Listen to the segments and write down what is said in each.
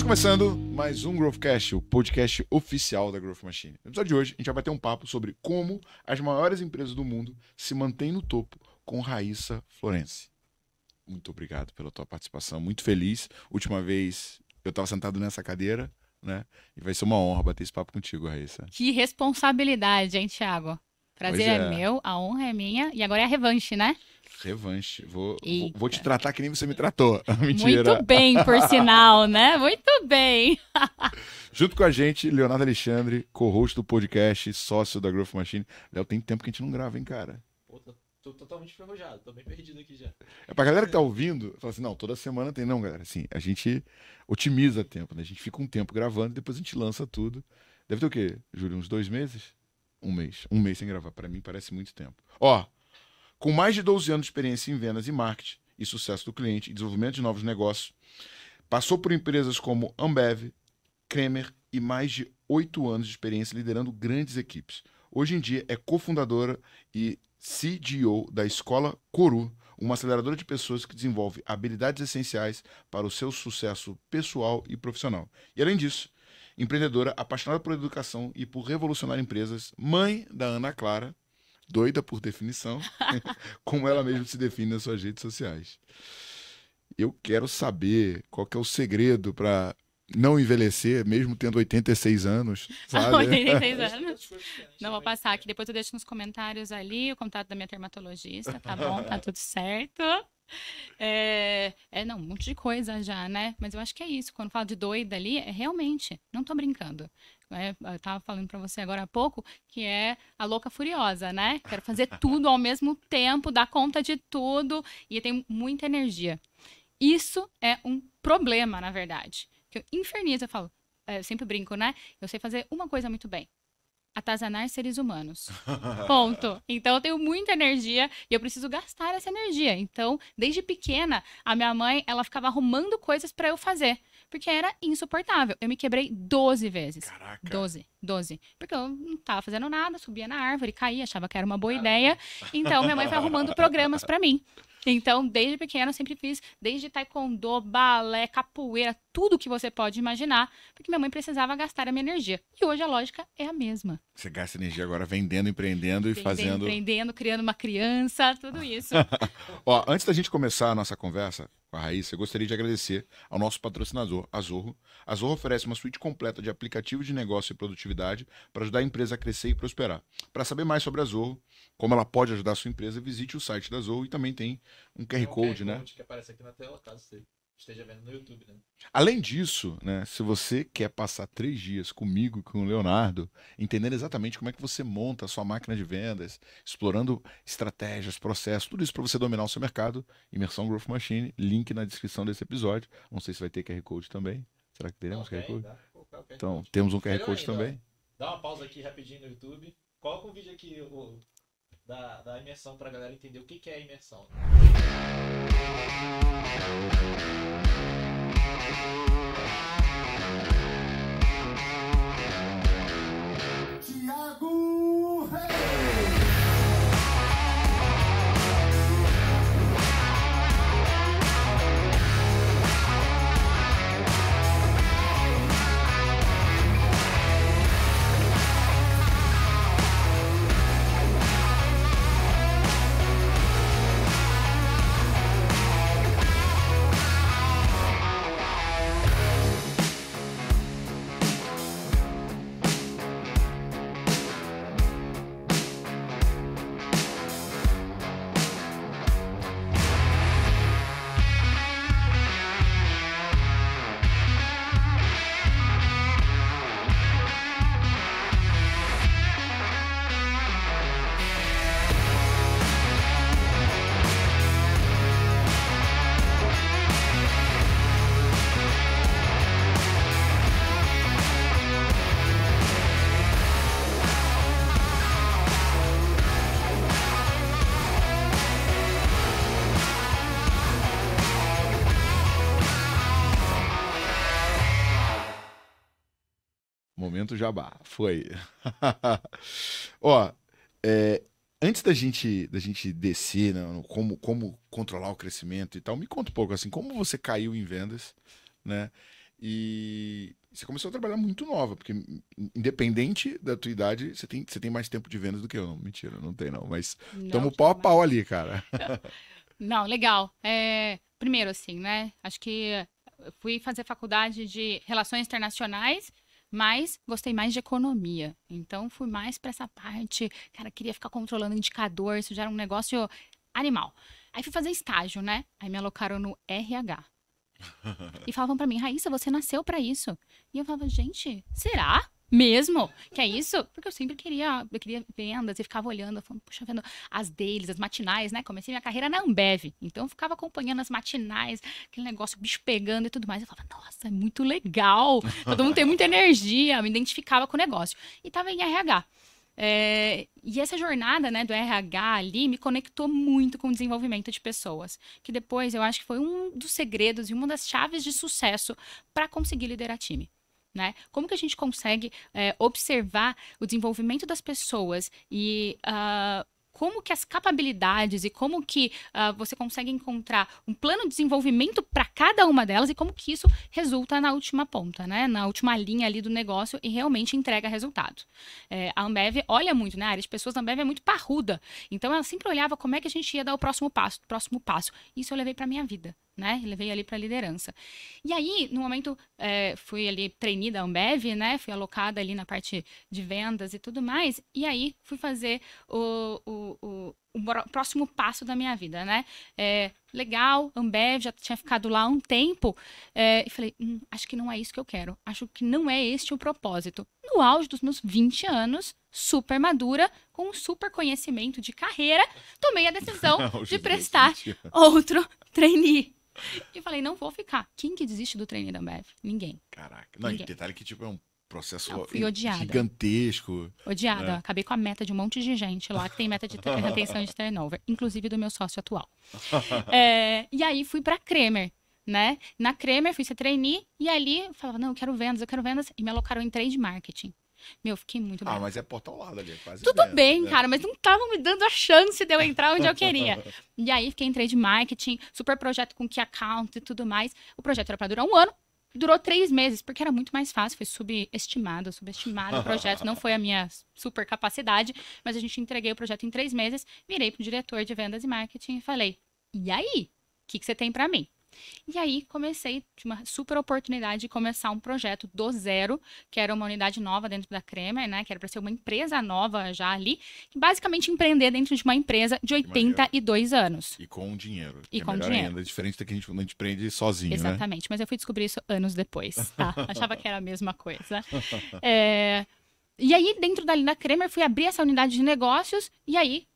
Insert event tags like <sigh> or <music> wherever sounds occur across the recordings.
Estamos começando mais um Growthcast, o podcast oficial da Growth Machine. No episódio de hoje, a gente vai bater um papo sobre como as maiores empresas do mundo se mantêm no topo com Raíssa Florence. Muito obrigado pela tua participação, muito feliz. Última vez eu estava sentado nessa cadeira, né? E vai ser uma honra bater esse papo contigo, Raíssa. Que responsabilidade, hein, Thiago? Prazer é. é. meu, a honra é minha e agora é a revanche, né? Revanche. Vou, vou, Eita. vou te tratar que nem você me tratou. <laughs> Mentira. Muito bem, por sinal, né? Muito bem. <laughs> Junto com a gente, Leonardo Alexandre, co-host do podcast, sócio da Growth Machine. Léo, tem tempo que a gente não grava, hein, cara? Pô, tô, tô totalmente enferrujado, tô bem perdido aqui já. É pra galera que tá ouvindo, fala assim, não, toda semana tem. Não, galera, assim, a gente otimiza tempo, né? A gente fica um tempo gravando e depois a gente lança tudo. Deve ter o quê, Júlio? Uns dois meses? Um mês. Um mês sem gravar. Pra mim parece muito tempo. Ó, com mais de 12 anos de experiência em vendas e marketing e sucesso do cliente e desenvolvimento de novos negócios, passou por empresas como Ambev, Kremer e mais de oito anos de experiência liderando grandes equipes. Hoje em dia é cofundadora e CDO da Escola Coru, uma aceleradora de pessoas que desenvolve habilidades essenciais para o seu sucesso pessoal e profissional. E além disso, empreendedora apaixonada por educação e por revolucionar empresas, mãe da Ana Clara, doida por definição, <laughs> como ela mesma se define nas suas redes sociais. Eu quero saber qual que é o segredo para não envelhecer, mesmo tendo 86 anos, <laughs> sabe? 86 Hoje anos. Não vou passar aqui, depois eu deixo nos comentários ali o contato da minha dermatologista, tá bom? Tá <laughs> tudo certo. É, é, não, um monte de coisa já, né? Mas eu acho que é isso. Quando falo de doida ali, é realmente, não tô brincando. É, eu tava falando pra você agora há pouco que é a louca furiosa, né? Quero fazer tudo ao mesmo tempo, dar conta de tudo e eu tenho muita energia. Isso é um problema, na verdade. Que eu infernizo, eu falo, é, eu sempre brinco, né? Eu sei fazer uma coisa muito bem. Atazanar seres humanos. <laughs> Ponto. Então eu tenho muita energia e eu preciso gastar essa energia. Então, desde pequena, a minha mãe, ela ficava arrumando coisas pra eu fazer, porque era insuportável. Eu me quebrei 12 vezes. Caraca. 12, 12. Porque eu não tava fazendo nada, subia na árvore, caía, achava que era uma boa ideia. Então, minha mãe foi arrumando programas pra mim. Então, desde pequena, eu sempre fiz, desde taekwondo, balé, capoeira, tudo que você pode imaginar, porque minha mãe precisava gastar a minha energia. E hoje a lógica é a mesma. Você gasta energia agora vendendo, empreendendo e Vendendo, fazendo. Empreendendo, criando uma criança, tudo isso. <laughs> Ó, antes da gente começar a nossa conversa com a Raíssa, eu gostaria de agradecer ao nosso patrocinador, a Zorro. A Zorro oferece uma suíte completa de aplicativos de negócio e produtividade para ajudar a empresa a crescer e prosperar. Para saber mais sobre a Zorro, como ela pode ajudar a sua empresa, visite o site da Zorro e também tem um QR Tem um Code, né? Code que aparece aqui na tela, caso você esteja vendo no YouTube, né? Além disso, né, se você quer passar três dias comigo, com o Leonardo, entendendo exatamente como é que você monta a sua máquina de vendas, explorando estratégias, processos, tudo isso para você dominar o seu mercado, Imersão Growth Machine, link na descrição desse episódio. Não sei se vai ter QR Code também. Será que teremos Não, QR Code? QR Então, Code. temos um QR Code ainda, ó. também. Dá uma pausa aqui rapidinho no YouTube. Coloca um vídeo aqui o, da, da imersão pra galera entender o que, que é a imersão. Tiago Reis. Momento jabá. Foi. <laughs> Ó, é, antes da gente, da gente descer, né, no como, como controlar o crescimento e tal, me conta um pouco assim, como você caiu em vendas, né? E você começou a trabalhar muito nova, porque independente da tua idade, você tem, você tem mais tempo de vendas do que eu. Não, mentira, não tem não. Mas tamo pau a pau ali, cara. <laughs> Não, legal. É, primeiro, assim, né? Acho que eu fui fazer faculdade de Relações Internacionais, mas gostei mais de economia. Então, fui mais para essa parte. Cara, queria ficar controlando indicador, isso já era um negócio animal. Aí fui fazer estágio, né? Aí me alocaram no RH. <laughs> E falavam pra mim, Raíssa, você nasceu pra isso. E eu falava, gente, será? Mesmo? Que é isso? Porque eu sempre queria, eu queria vendas e ficava olhando, falando, puxa, vendo as deles, as matinais, né? Comecei minha carreira na Ambev. Então eu ficava acompanhando as matinais, aquele negócio, o bicho pegando e tudo mais. Eu falava, nossa, é muito legal. <laughs> Todo mundo tem muita energia. Me identificava com o negócio. E tava em RH. É, e essa jornada né, do RH ali me conectou muito com o desenvolvimento de pessoas, que depois eu acho que foi um dos segredos e uma das chaves de sucesso para conseguir liderar time. Né? Como que a gente consegue é, observar o desenvolvimento das pessoas e ah, como que as capacidades e como que ah, você consegue encontrar um plano de desenvolvimento para cada uma delas e como que isso resulta na última ponta, né? Na última linha ali do negócio e realmente entrega resultado. É, a Ambev olha muito, né? A área de pessoas da Ambev é muito parruda. Então ela sempre olhava como é que a gente ia dar o próximo passo, o próximo passo. Isso eu levei para minha vida, né? Levei ali para liderança. E aí, no momento, é, fui ali trainee da Ambev, né? Fui alocada ali na parte de vendas e tudo mais. E aí fui fazer o, o, o, o próximo passo da minha vida, né? É, legal, Ambev, já tinha ficado lá um tempo. é, e falei, "Hum, acho que não é isso que eu quero. Acho que não é este o propósito. No auge dos meus 20 anos, super madura, com um super conhecimento de carreira, tomei a decisão <laughs> de prestar outro trainee. <laughs> E falei, não vou ficar. Quem que desiste do trainee da Ambev? Ninguém. Caraca. Não, e Ninguém. detalhe que, tipo, é um processo Não, gigantesco. Odiada. É. Acabei com a meta de um monte de gente lá que tem meta de <laughs> retenção de turnover, inclusive do meu sócio atual. É, e aí fui pra Kremer, né? Na Kremer fui ser trainee e ali falava, não, eu quero vendas, eu quero vendas. E me alocaram em trade marketing. Meu, fiquei muito Ah, brava. mas é porta ao lado ali, é quase. Tudo dentro, bem, né? cara, mas não estavam me dando a chance de eu entrar onde eu queria. <laughs> E aí fiquei em trade marketing, super projeto com key account e tudo mais. O projeto era para durar um ano, durou três meses, porque era muito mais fácil, foi subestimado, subestimado o projeto, não foi a minha super capacidade, mas a gente entreguei o projeto em três meses, virei pro diretor de vendas e marketing e falei, e aí, o que, que você tem para mim? E aí comecei, tive uma super oportunidade de começar um projeto do zero, que era uma unidade nova dentro da Kremer, né? Que era para ser uma empresa nova já ali, que basicamente empreender dentro de uma empresa de maneiro. 82 anos. E com dinheiro. E é com dinheiro. Ainda, diferente da que a gente, a gente prende sozinho, né? Exatamente, mas eu fui descobrir isso anos depois, tá? <laughs> Achava que era a mesma coisa. É, E aí, dentro da Kremer, fui abrir essa unidade de negócios, e aí,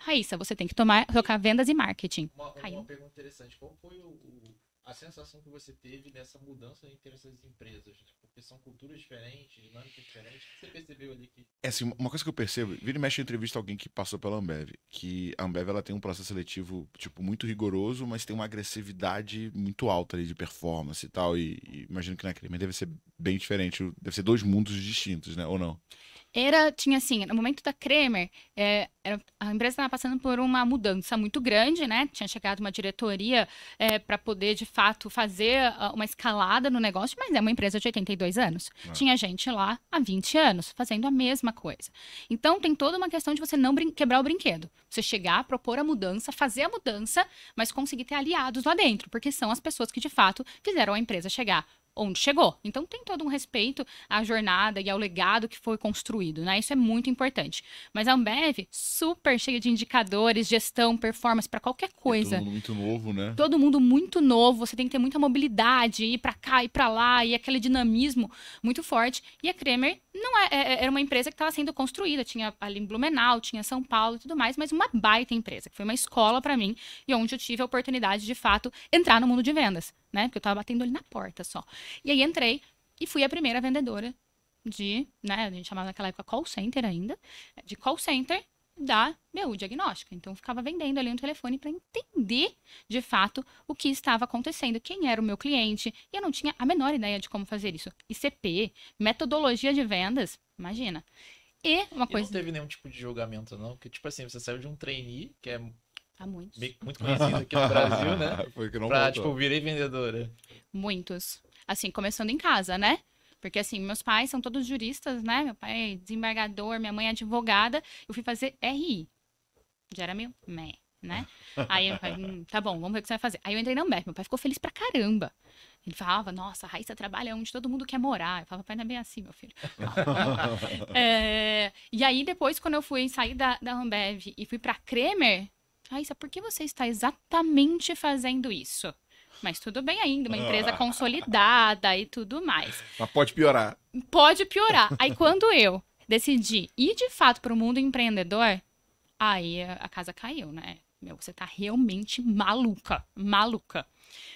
Raíssa, você tem que tomar, tocar vendas e marketing. Uma, uma pergunta interessante. Qual foi o, o- a sensação que você teve dessa mudança entre essas empresas? né? Porque são culturas diferentes, dinâmicas diferentes. O que você percebeu ali que É assim, uma coisa que eu percebo, vira e mexe eu entrevista alguém que passou pela Ambev, que a Ambev ela tem um processo seletivo, tipo, muito rigoroso, mas tem uma agressividade muito alta ali de performance e tal, e, e imagino que na Creme deve ser bem diferente, deve ser dois mundos distintos, né, ou não? Era, tinha assim, no momento da Kremer, é, era- a empresa estava passando por uma mudança muito grande, né? Tinha chegado uma diretoria para poder, de fato, fazer ah, uma escalada no negócio, mas é uma empresa de 82 anos. Ah. Tinha gente lá há 20 anos fazendo a mesma coisa. Então, tem toda uma questão de você não quebrar o brinquedo. Você chegar, propor a mudança, fazer a mudança, mas conseguir ter aliados lá dentro, porque são as pessoas que, de fato, fizeram a empresa chegar onde chegou. Então tem todo um respeito à jornada e ao legado que foi construído, né? Isso é muito importante. Mas a Ambev, super cheia de indicadores, gestão, performance para qualquer É coisa. todo mundo muito novo, né? Todo mundo muito novo, você tem que ter muita mobilidade, ir para cá, ir para lá, e aquele dinamismo muito forte. E a Kremer não é, é- era uma empresa que estava sendo construída, tinha ali em Blumenau, tinha São Paulo e tudo mais, mas uma baita empresa, que foi uma escola para mim e onde eu tive a oportunidade de fato entrar no mundo de vendas, né? Porque eu tava batendo ali na porta só. E aí entrei e fui a primeira vendedora de, né, a gente chamava naquela época call center ainda, de call center da meu diagnóstica. Então eu ficava vendendo ali no telefone para entender de fato o que estava acontecendo, quem era o meu cliente, e eu não tinha a menor ideia de como fazer isso. ICP, metodologia de vendas, imagina. E uma E coisa não teve nenhum tipo de julgamento, não? Porque, tipo assim, você saiu de um trainee, que é há muitos, meio- muito conhecido aqui no Brasil, né? <laughs> Foi que não Pra, voltou. tipo, virei vendedora. muitos. Assim, começando em casa, né? Porque, assim, meus pais são todos juristas, né? Meu pai é desembargador, minha mãe é advogada. Eu fui fazer RI. Já era meio meh, né? Aí meu pai, hum, tá bom, vamos ver o que você vai fazer. Aí eu entrei na Ambev, meu pai ficou feliz pra caramba. Ele falava, nossa, a Raíssa trabalha onde todo mundo quer morar. Eu falava, pai, não é bem assim, meu filho. <laughs> É, e aí, depois, quando eu fui sair da, da Ambev e fui pra Kremer, Raíssa, por que você está exatamente fazendo isso? Mas tudo bem ainda, uma empresa consolidada e tudo mais. Mas pode piorar. Pode piorar. Aí quando eu decidi ir de fato para o mundo empreendedor, aí a a casa caiu, né? Meu, você tá realmente maluca, maluca.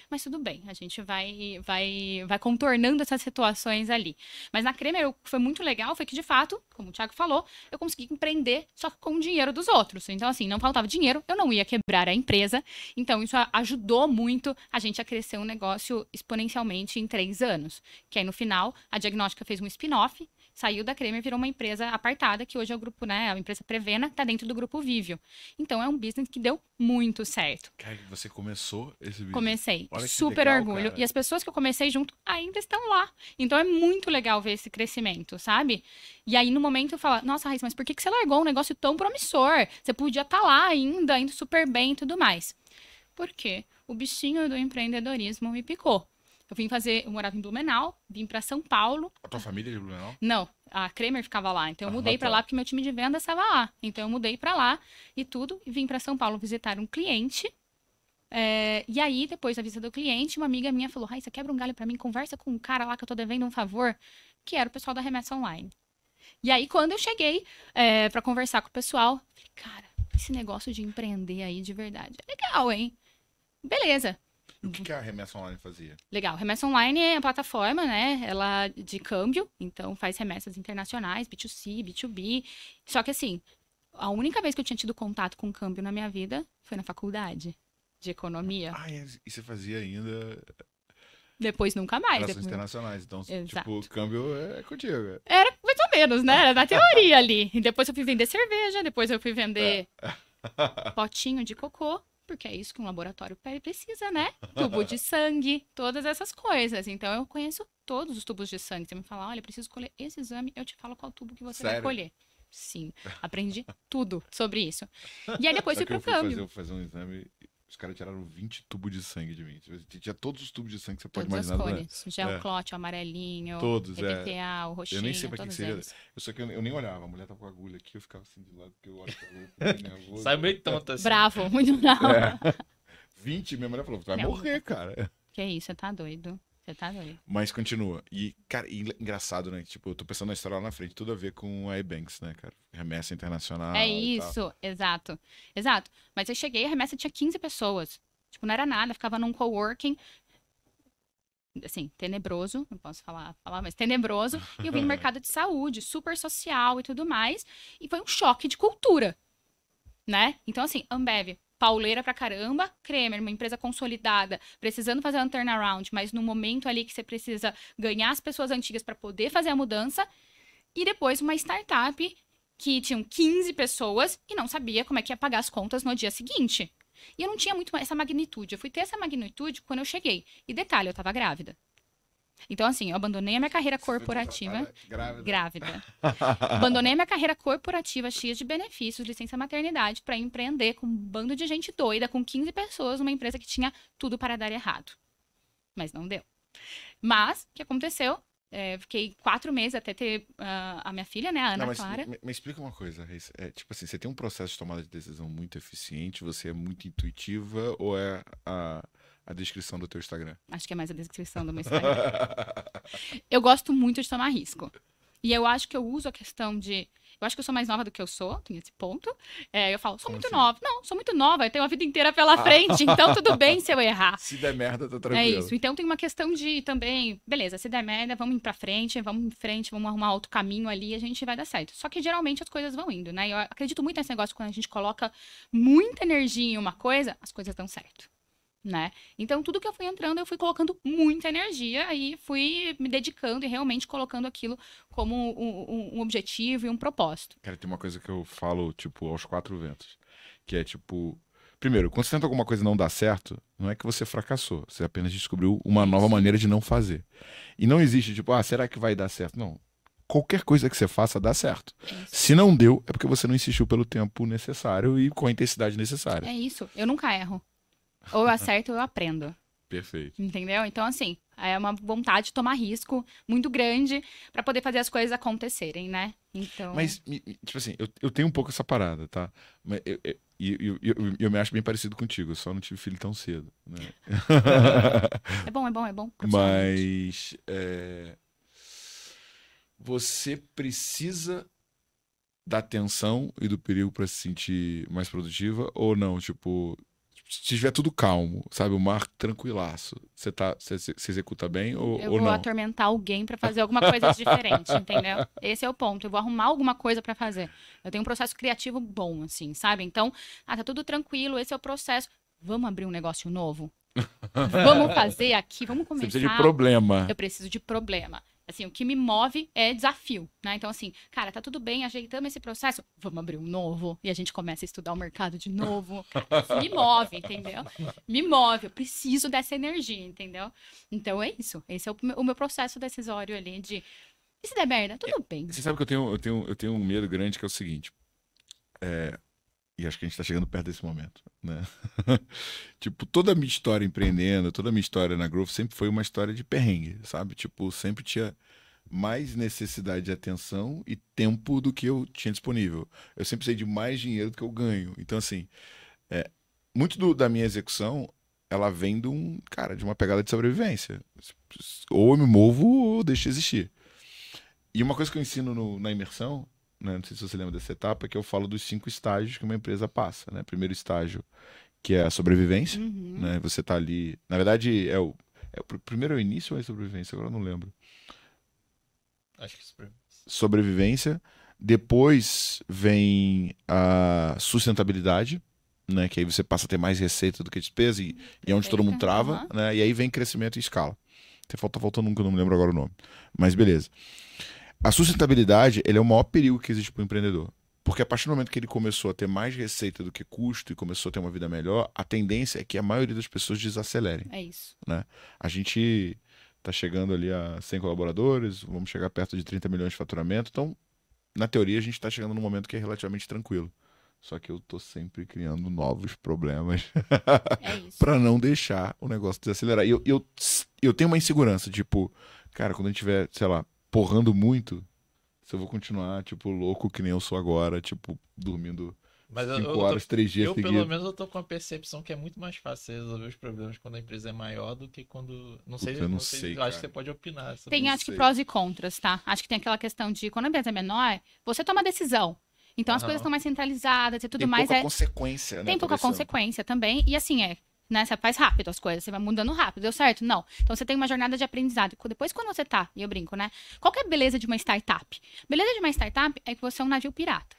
Mas tudo bem, a gente vai, vai, vai contornando essas situações ali. Mas na Kremer, o que foi muito legal foi que, de fato, como o Thiago falou, eu consegui empreender só com o dinheiro dos outros. Então, assim, não faltava dinheiro, eu não ia quebrar a empresa. Então, isso ajudou muito a gente a crescer um negócio exponencialmente em três anos. Que aí, no final, a Diagnóstica fez um spin-off, saiu da Kremer e virou uma empresa apartada, que hoje é o grupo, né? A empresa Prevena, tá dentro do grupo Vivio. Então, é um business que deu muito certo. Cara, você começou esse vídeo. Comecei. Super legal, orgulho. cara. E as pessoas que eu comecei junto ainda estão lá. Então é muito legal ver esse crescimento, sabe? E aí, no momento, eu falo, nossa, Raíssa, mas por que, que você largou um negócio tão promissor? Você podia estar lá ainda, indo super bem e tudo mais. Por quê? O bichinho do empreendedorismo me picou. Eu vim fazer, eu morava em Blumenau, vim para São Paulo. A tua família é de Blumenau? Não, a Kremer ficava lá, então eu Ah, mudei pra tá. lá porque meu time de vendas estava lá. Então eu mudei pra lá e tudo e vim pra São Paulo visitar um cliente. É, e aí, depois da visita do cliente, uma amiga minha falou: Raíssa, quebra um galho pra mim, conversa com um cara lá que eu tô devendo um favor, que era o pessoal da Remessa Online. E aí, quando eu cheguei é, para conversar com o pessoal, falei, cara, esse negócio de empreender aí de verdade é legal, hein? Beleza. O que, que a remessa online fazia? Legal. Remessa Online é a plataforma, né? Ela de câmbio, então faz remessas internacionais, B2C, B2B. Só que assim, a única vez que eu tinha tido contato com câmbio na minha vida foi na faculdade de economia. Ah, e e você fazia ainda Depois nunca mais. relações Depois... internacionais. Então, Exato. tipo, o câmbio é contigo. Era mais ou menos, né? Era na teoria ali. E depois eu fui vender cerveja, depois eu fui vender <laughs> potinho de cocô, porque é isso que um laboratório precisa, né? Tubo de sangue, todas essas coisas. Então eu conheço todos os tubos de sangue. Você me fala, olha, preciso colher esse exame, eu te falo qual tubo que você vai Sério? colher. Sim, aprendi tudo sobre isso. E aí depois Só fui que pro eu fui câmbio. fazer, fazer um exame, os caras tiraram 20 tubos de sangue de mim. Tipo, Tinha todos os tubos de sangue que você pode Todas as imaginar. do cores. Gel É. clote, o amarelinho, Todos, é. O roxinho, Eu nem sei pra que seria. eles. Eu só que eu, eu nem olhava. A mulher tava com a agulha aqui, eu ficava assim de lado, porque eu olho pra nervoso. Sai meio tonto assim. Bravo, muito bravo. É. <laughs> 20, minha mulher falou, vai Não. morrer, cara. Que isso, você tá doido. Você tá doido. Mas continua. E, cara, e engraçado, né? Tipo, eu tô pensando na história lá na frente, tudo a ver com a Ebanks, né, cara? Remessa internacional. é isso, exato. Exato. Mas eu cheguei, a remessa tinha 15 pessoas. Tipo, não era nada, ficava num coworking. Assim, tenebroso, não posso falar, falar mas tenebroso. <laughs> E eu vim no mercado de saúde, super social e tudo mais. E foi um choque de cultura, né? Então, assim, Ambev, pauleira pra caramba. Kremer, uma empresa consolidada, precisando fazer um turnaround, mas no momento ali que você precisa ganhar as pessoas antigas para poder fazer a mudança. E depois uma startup que tinham 15 pessoas e não sabia como é que ia pagar as contas no dia seguinte. E eu não tinha muito essa magnitude. Eu fui ter essa magnitude quando eu cheguei. E detalhe, eu tava grávida. Então, assim, eu abandonei a minha carreira corporativa. Grávida. Grávida. Abandonei a minha carreira corporativa cheia de benefícios, licença maternidade, para empreender com um bando de gente doida, com 15 pessoas, numa empresa que tinha tudo para dar errado. Mas não deu. Mas, o que aconteceu? É, fiquei quatro meses até ter ah, a minha filha, né, a Ana Não, mas Clara. me, me explica uma coisa, Reis. É, tipo assim, você tem um processo de tomada de decisão muito eficiente, você é muito intuitiva ou é a, a descrição do teu Instagram? Acho que é mais a descrição do meu Instagram. <laughs> eu gosto muito de tomar risco. E eu acho que eu uso a questão de. Eu acho que eu sou mais nova do que eu sou, tem esse ponto. É, eu falo, sou Como muito assim? nova. Não, sou muito nova, eu tenho a vida inteira pela frente, então tudo bem se eu errar. <laughs> Se der merda, tá tranquilo. É isso. Então tem uma questão de também, beleza, se der merda, vamos ir pra frente, vamos em frente, vamos arrumar outro caminho ali a gente vai dar certo. Só que geralmente as coisas vão indo, né? Eu acredito muito nesse negócio quando a gente coloca muita energia em uma coisa, as coisas dão certo. Né? Então, tudo que eu fui entrando, eu fui colocando muita energia e fui me dedicando e realmente colocando aquilo como um, um- um objetivo e um propósito. Cara, tem uma coisa que eu falo, tipo, aos quatro ventos. Que é, tipo... primeiro, quando você tenta alguma coisa e não dá certo, não é que você fracassou. Você apenas descobriu uma nova maneira de não fazer. E não existe, tipo, ah, será que vai dar certo? Não. Qualquer coisa que você faça dá certo. Se não deu, é porque você não insistiu pelo tempo necessário e com a intensidade necessária. É isso. Eu nunca erro. Ou eu acerto ou eu aprendo. Perfeito. Entendeu? Então, assim, é uma vontade de tomar risco muito grande pra poder fazer as coisas acontecerem, né? Então. Mas, tipo assim, eu, eu tenho um pouco essa parada, tá? Mas eu, eu, eu, eu, eu- me acho bem parecido contigo, eu só não tive filho tão cedo, né? <laughs> É bom, é bom, é bom. Mas é, você precisa da atenção e do perigo para se sentir mais produtiva ou não? Tipo, se tiver tudo calmo, sabe, o mar tranquilaço, você tá, você, você executa bem ou, Eu ou vou não? atormentar alguém pra fazer alguma coisa diferente, <laughs> entendeu? Esse é o ponto. Eu vou arrumar alguma coisa pra fazer. Eu tenho um processo criativo bom, assim, sabe? Então, ah, tá tudo tranquilo, esse é o processo. Vamos abrir um negócio novo? <laughs> Vamos fazer aqui, vamos Você começar. precisa de problema. Eu preciso de problema. Assim, o que me move é desafio, né? Então, assim, cara, tá tudo bem, ajeitamos esse processo, vamos abrir um novo. E a gente começa a estudar o mercado de novo. Cara, me move, entendeu? Me move, eu preciso dessa energia, entendeu? Então é isso. Esse é o meu, o meu processo decisório ali de. E se der merda? Tudo bem. Você sabe que eu tenho, eu tenho, eu tenho um medo grande que é o seguinte. é, e acho que a gente tá chegando perto desse momento, né? <laughs> tipo, toda a minha história empreendendo, toda a minha história na Growth sempre foi uma história de perrengue, sabe? Tipo, sempre tinha mais necessidade de atenção e tempo do que eu tinha disponível. Eu sempre precisei de mais dinheiro do que eu ganho. Então, assim, é, muito do- da minha execução, ela vem de um, cara, de uma pegada de sobrevivência. Ou eu me movo ou eu deixo de existir. E uma coisa que eu ensino no- na imersão, né, não sei se você lembra dessa etapa, é que eu falo dos cinco estágios que uma empresa passa. Né? Primeiro estágio, que é a sobrevivência. Uhum. Né? Você tá ali. Na verdade, é o, é o pr- primeiro é o início ou é a sobrevivência? Agora eu não lembro. Acho que isso pra- Sobrevivência. Depois vem a sustentabilidade. Né, que aí você passa a ter mais receita do que despesa e, e é onde todo mundo Perfeito, trava, né? E aí vem crescimento e escala. Tem falta faltando um que eu não me lembro agora o nome. Mas beleza. A sustentabilidade, ele é o maior perigo que existe para o empreendedor. Porque a partir do momento que ele começou a ter mais receita do que custo e começou a ter uma vida melhor, a tendência é que a maioria das pessoas desacelerem. É isso. A gente está chegando ali a 100 colaboradores, vamos chegar perto de 30 milhões de faturamento. Então, na teoria, a gente está chegando num momento que é relativamente tranquilo. Só que eu tô sempre criando novos problemas É <laughs> para não deixar o negócio desacelerar. E eu, eu, eu tenho uma insegurança, tipo, cara, quando a gente tiver, sei lá, porrando muito, se eu vou continuar, tipo, louco que nem eu sou agora, tipo, dormindo Mas eu, 5 eu, tô- horas, 3 dias eu, pelo seguidos. menos, eu tô com a percepção que é muito mais fácil você resolver os problemas quando a empresa é maior do que quando. Não sei, Puta, eu não sei, sei, eu acho que você pode opinar. sobre Tem, isso. acho que prós e contras, tá? Acho que tem aquela questão de quando a empresa é menor, você toma decisão. Então as Aham. coisas estão mais centralizadas e tudo Tem mais. pouca É, consequência, né? tem pouca consequência também. E assim, é. Né, você faz rápido as coisas, você vai mudando rápido, deu certo? Não. Então você tem uma jornada de aprendizado. Depois, quando você tá, e eu brinco, né? Qual que é a beleza de uma startup? Beleza de uma startup é que você é um navio pirata.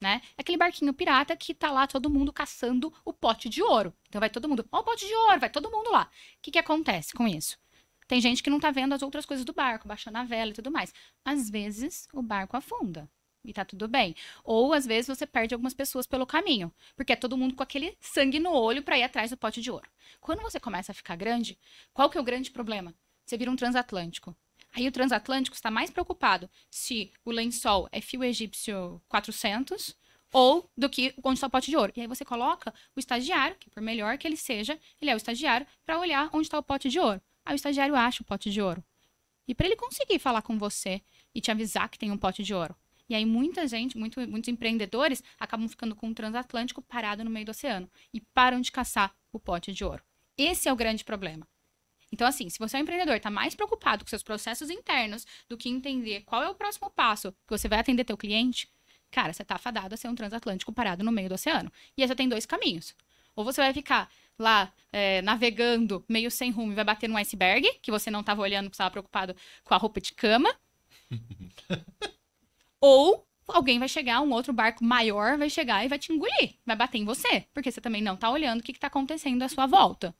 Né? É aquele barquinho pirata que tá lá todo mundo caçando o pote de ouro. Então vai todo mundo, ó, o pote de ouro, vai todo mundo lá. O que, que acontece com isso? Tem gente que não tá vendo as outras coisas do barco, baixando a vela e tudo mais. Às vezes o barco afunda. E tá tudo bem. Ou às vezes você perde algumas pessoas pelo caminho. Porque é todo mundo com aquele sangue no olho pra ir atrás do pote de ouro. Quando você começa a ficar grande, qual que é o grande problema? Você vira um transatlântico. Aí o transatlântico está mais preocupado se o lençol é fio egípcio 400 ou do que onde está o pote de ouro. E aí você coloca o estagiário, que por melhor que ele seja, ele é o estagiário, para olhar onde está o pote de ouro. Aí o estagiário acha o pote de ouro. E para ele conseguir falar com você e te avisar que tem um pote de ouro. E aí muita gente, muito- muitos empreendedores acabam ficando com um transatlântico parado no meio do oceano e param de caçar o pote de ouro. Esse é o grande problema. Então, assim, se você é um empreendedor, está mais preocupado com seus processos internos do que entender qual é o próximo passo que você vai atender teu cliente, cara, você tá afadado a ser um transatlântico parado no meio do oceano. E aí você tem dois caminhos. Ou você vai ficar lá é, navegando meio sem rumo e vai bater num iceberg, que você não estava olhando porque estava preocupado com a roupa de cama. <laughs> Ou alguém vai chegar, um outro barco maior vai chegar e vai te engolir, vai bater em você, porque você também não tá olhando o que, que tá acontecendo à sua volta.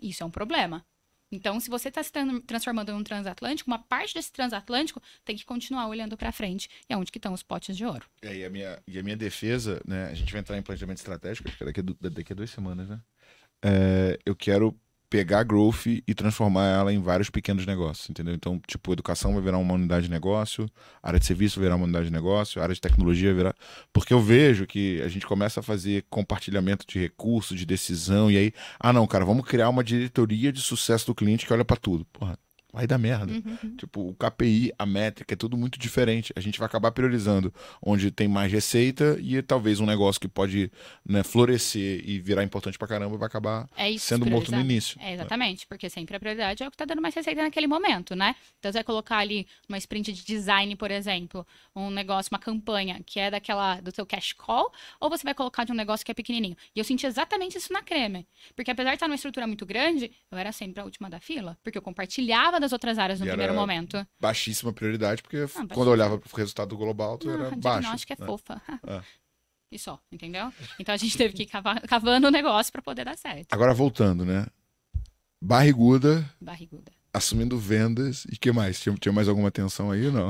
Isso é um problema. Então, se você está se tran- transformando em um transatlântico, uma parte desse transatlântico tem que continuar olhando para frente. E é onde que estão os potes de ouro. É, e, a minha, e a minha defesa, né? A gente vai entrar em planejamento estratégico, acho que daqui a, daqui a duas semanas, né? É, eu quero pegar a growth e transformar ela em vários pequenos negócios, entendeu? Então, tipo, educação vai virar uma unidade de negócio, área de serviço vai virar uma unidade de negócio, área de tecnologia virar. Porque eu vejo que a gente começa a fazer compartilhamento de recursos, de decisão, e aí, ah, não, cara, vamos criar uma diretoria de sucesso do cliente que olha pra tudo. Porra, vai dar merda. Uhum. Tipo, o KPI, a métrica, é tudo muito diferente. A gente vai acabar priorizando onde tem mais receita e talvez um negócio que pode né, florescer e virar importante pra caramba vai acabar É isso. sendo morto no início. É, exatamente, porque sempre a prioridade é o que está dando mais receita naquele momento, né? Então, você vai colocar ali uma sprint de design, por exemplo, um negócio, uma campanha que é daquela do seu cash call, ou você vai colocar de um negócio que é pequenininho. E eu senti exatamente isso na Creme, porque apesar de estar numa estrutura muito grande, eu era sempre a última da fila, porque eu compartilhava das outras áreas no E primeiro momento. Baixíssima prioridade, porque baixíssima. quando eu olhava pro resultado global, tu Não, era baixo. diagnóstica é né? fofa. É. <laughs> E só, entendeu? Então a gente teve que ir cava- cavando o negócio para poder dar certo. Agora voltando, né? Barriguda, Barriguda. Assumindo vendas e que mais? Tinha, tinha mais alguma tensão aí ou não?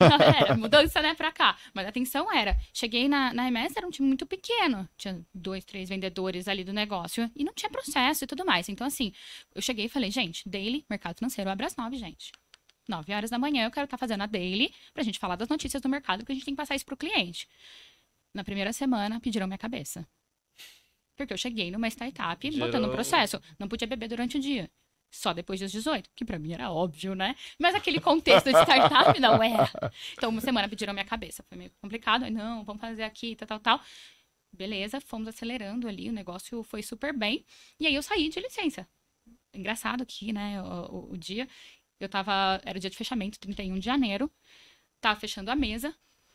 Não, era, mudança, né, pra cá. Mas a atenção era, cheguei na, na MS, era um time muito pequeno. Tinha dois, três vendedores ali do negócio. E não tinha processo e tudo mais. Então, assim, eu cheguei e falei, gente, daily, mercado financeiro, abre às nove, gente. Nove horas da manhã, eu quero estar fazendo a daily pra gente falar das notícias do mercado, porque a gente tem que passar isso pro cliente. Na primeira semana, pediram minha cabeça. Porque eu cheguei numa startup Gerou- botando um processo. Não podia beber durante o dia. Só depois dos 18, que pra mim era óbvio, né? Mas aquele contexto de startup não era. Então, uma semana pediram minha cabeça. Foi meio complicado. Aí, não, vamos fazer aqui, tal, tal, tal. Beleza, fomos acelerando ali, o negócio foi super bem. E aí eu saí de licença. Engraçado aqui, né, o, o- o dia. Eu tava, era o dia de fechamento, 31 de janeiro. Tava fechando a mesa,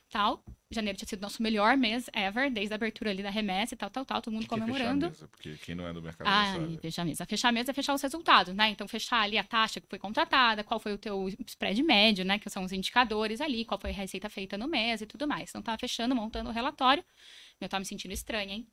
tal. Janeiro tinha sido nosso melhor mês ever, desde a abertura ali da remessa e tal, tal, tal. Todo mundo Que fechar a comemorando. mesa, Porque quem não é do mercado Ah, não sabe. fechar a mesa. Fechar a mesa é fechar os resultados, né? Então, fechar ali a taxa que foi contratada, qual foi o teu spread médio, né? Que são os indicadores ali, qual foi a receita feita no mês e tudo mais. Então, tava fechando, montando o relatório. Eu tava me sentindo estranha, hein?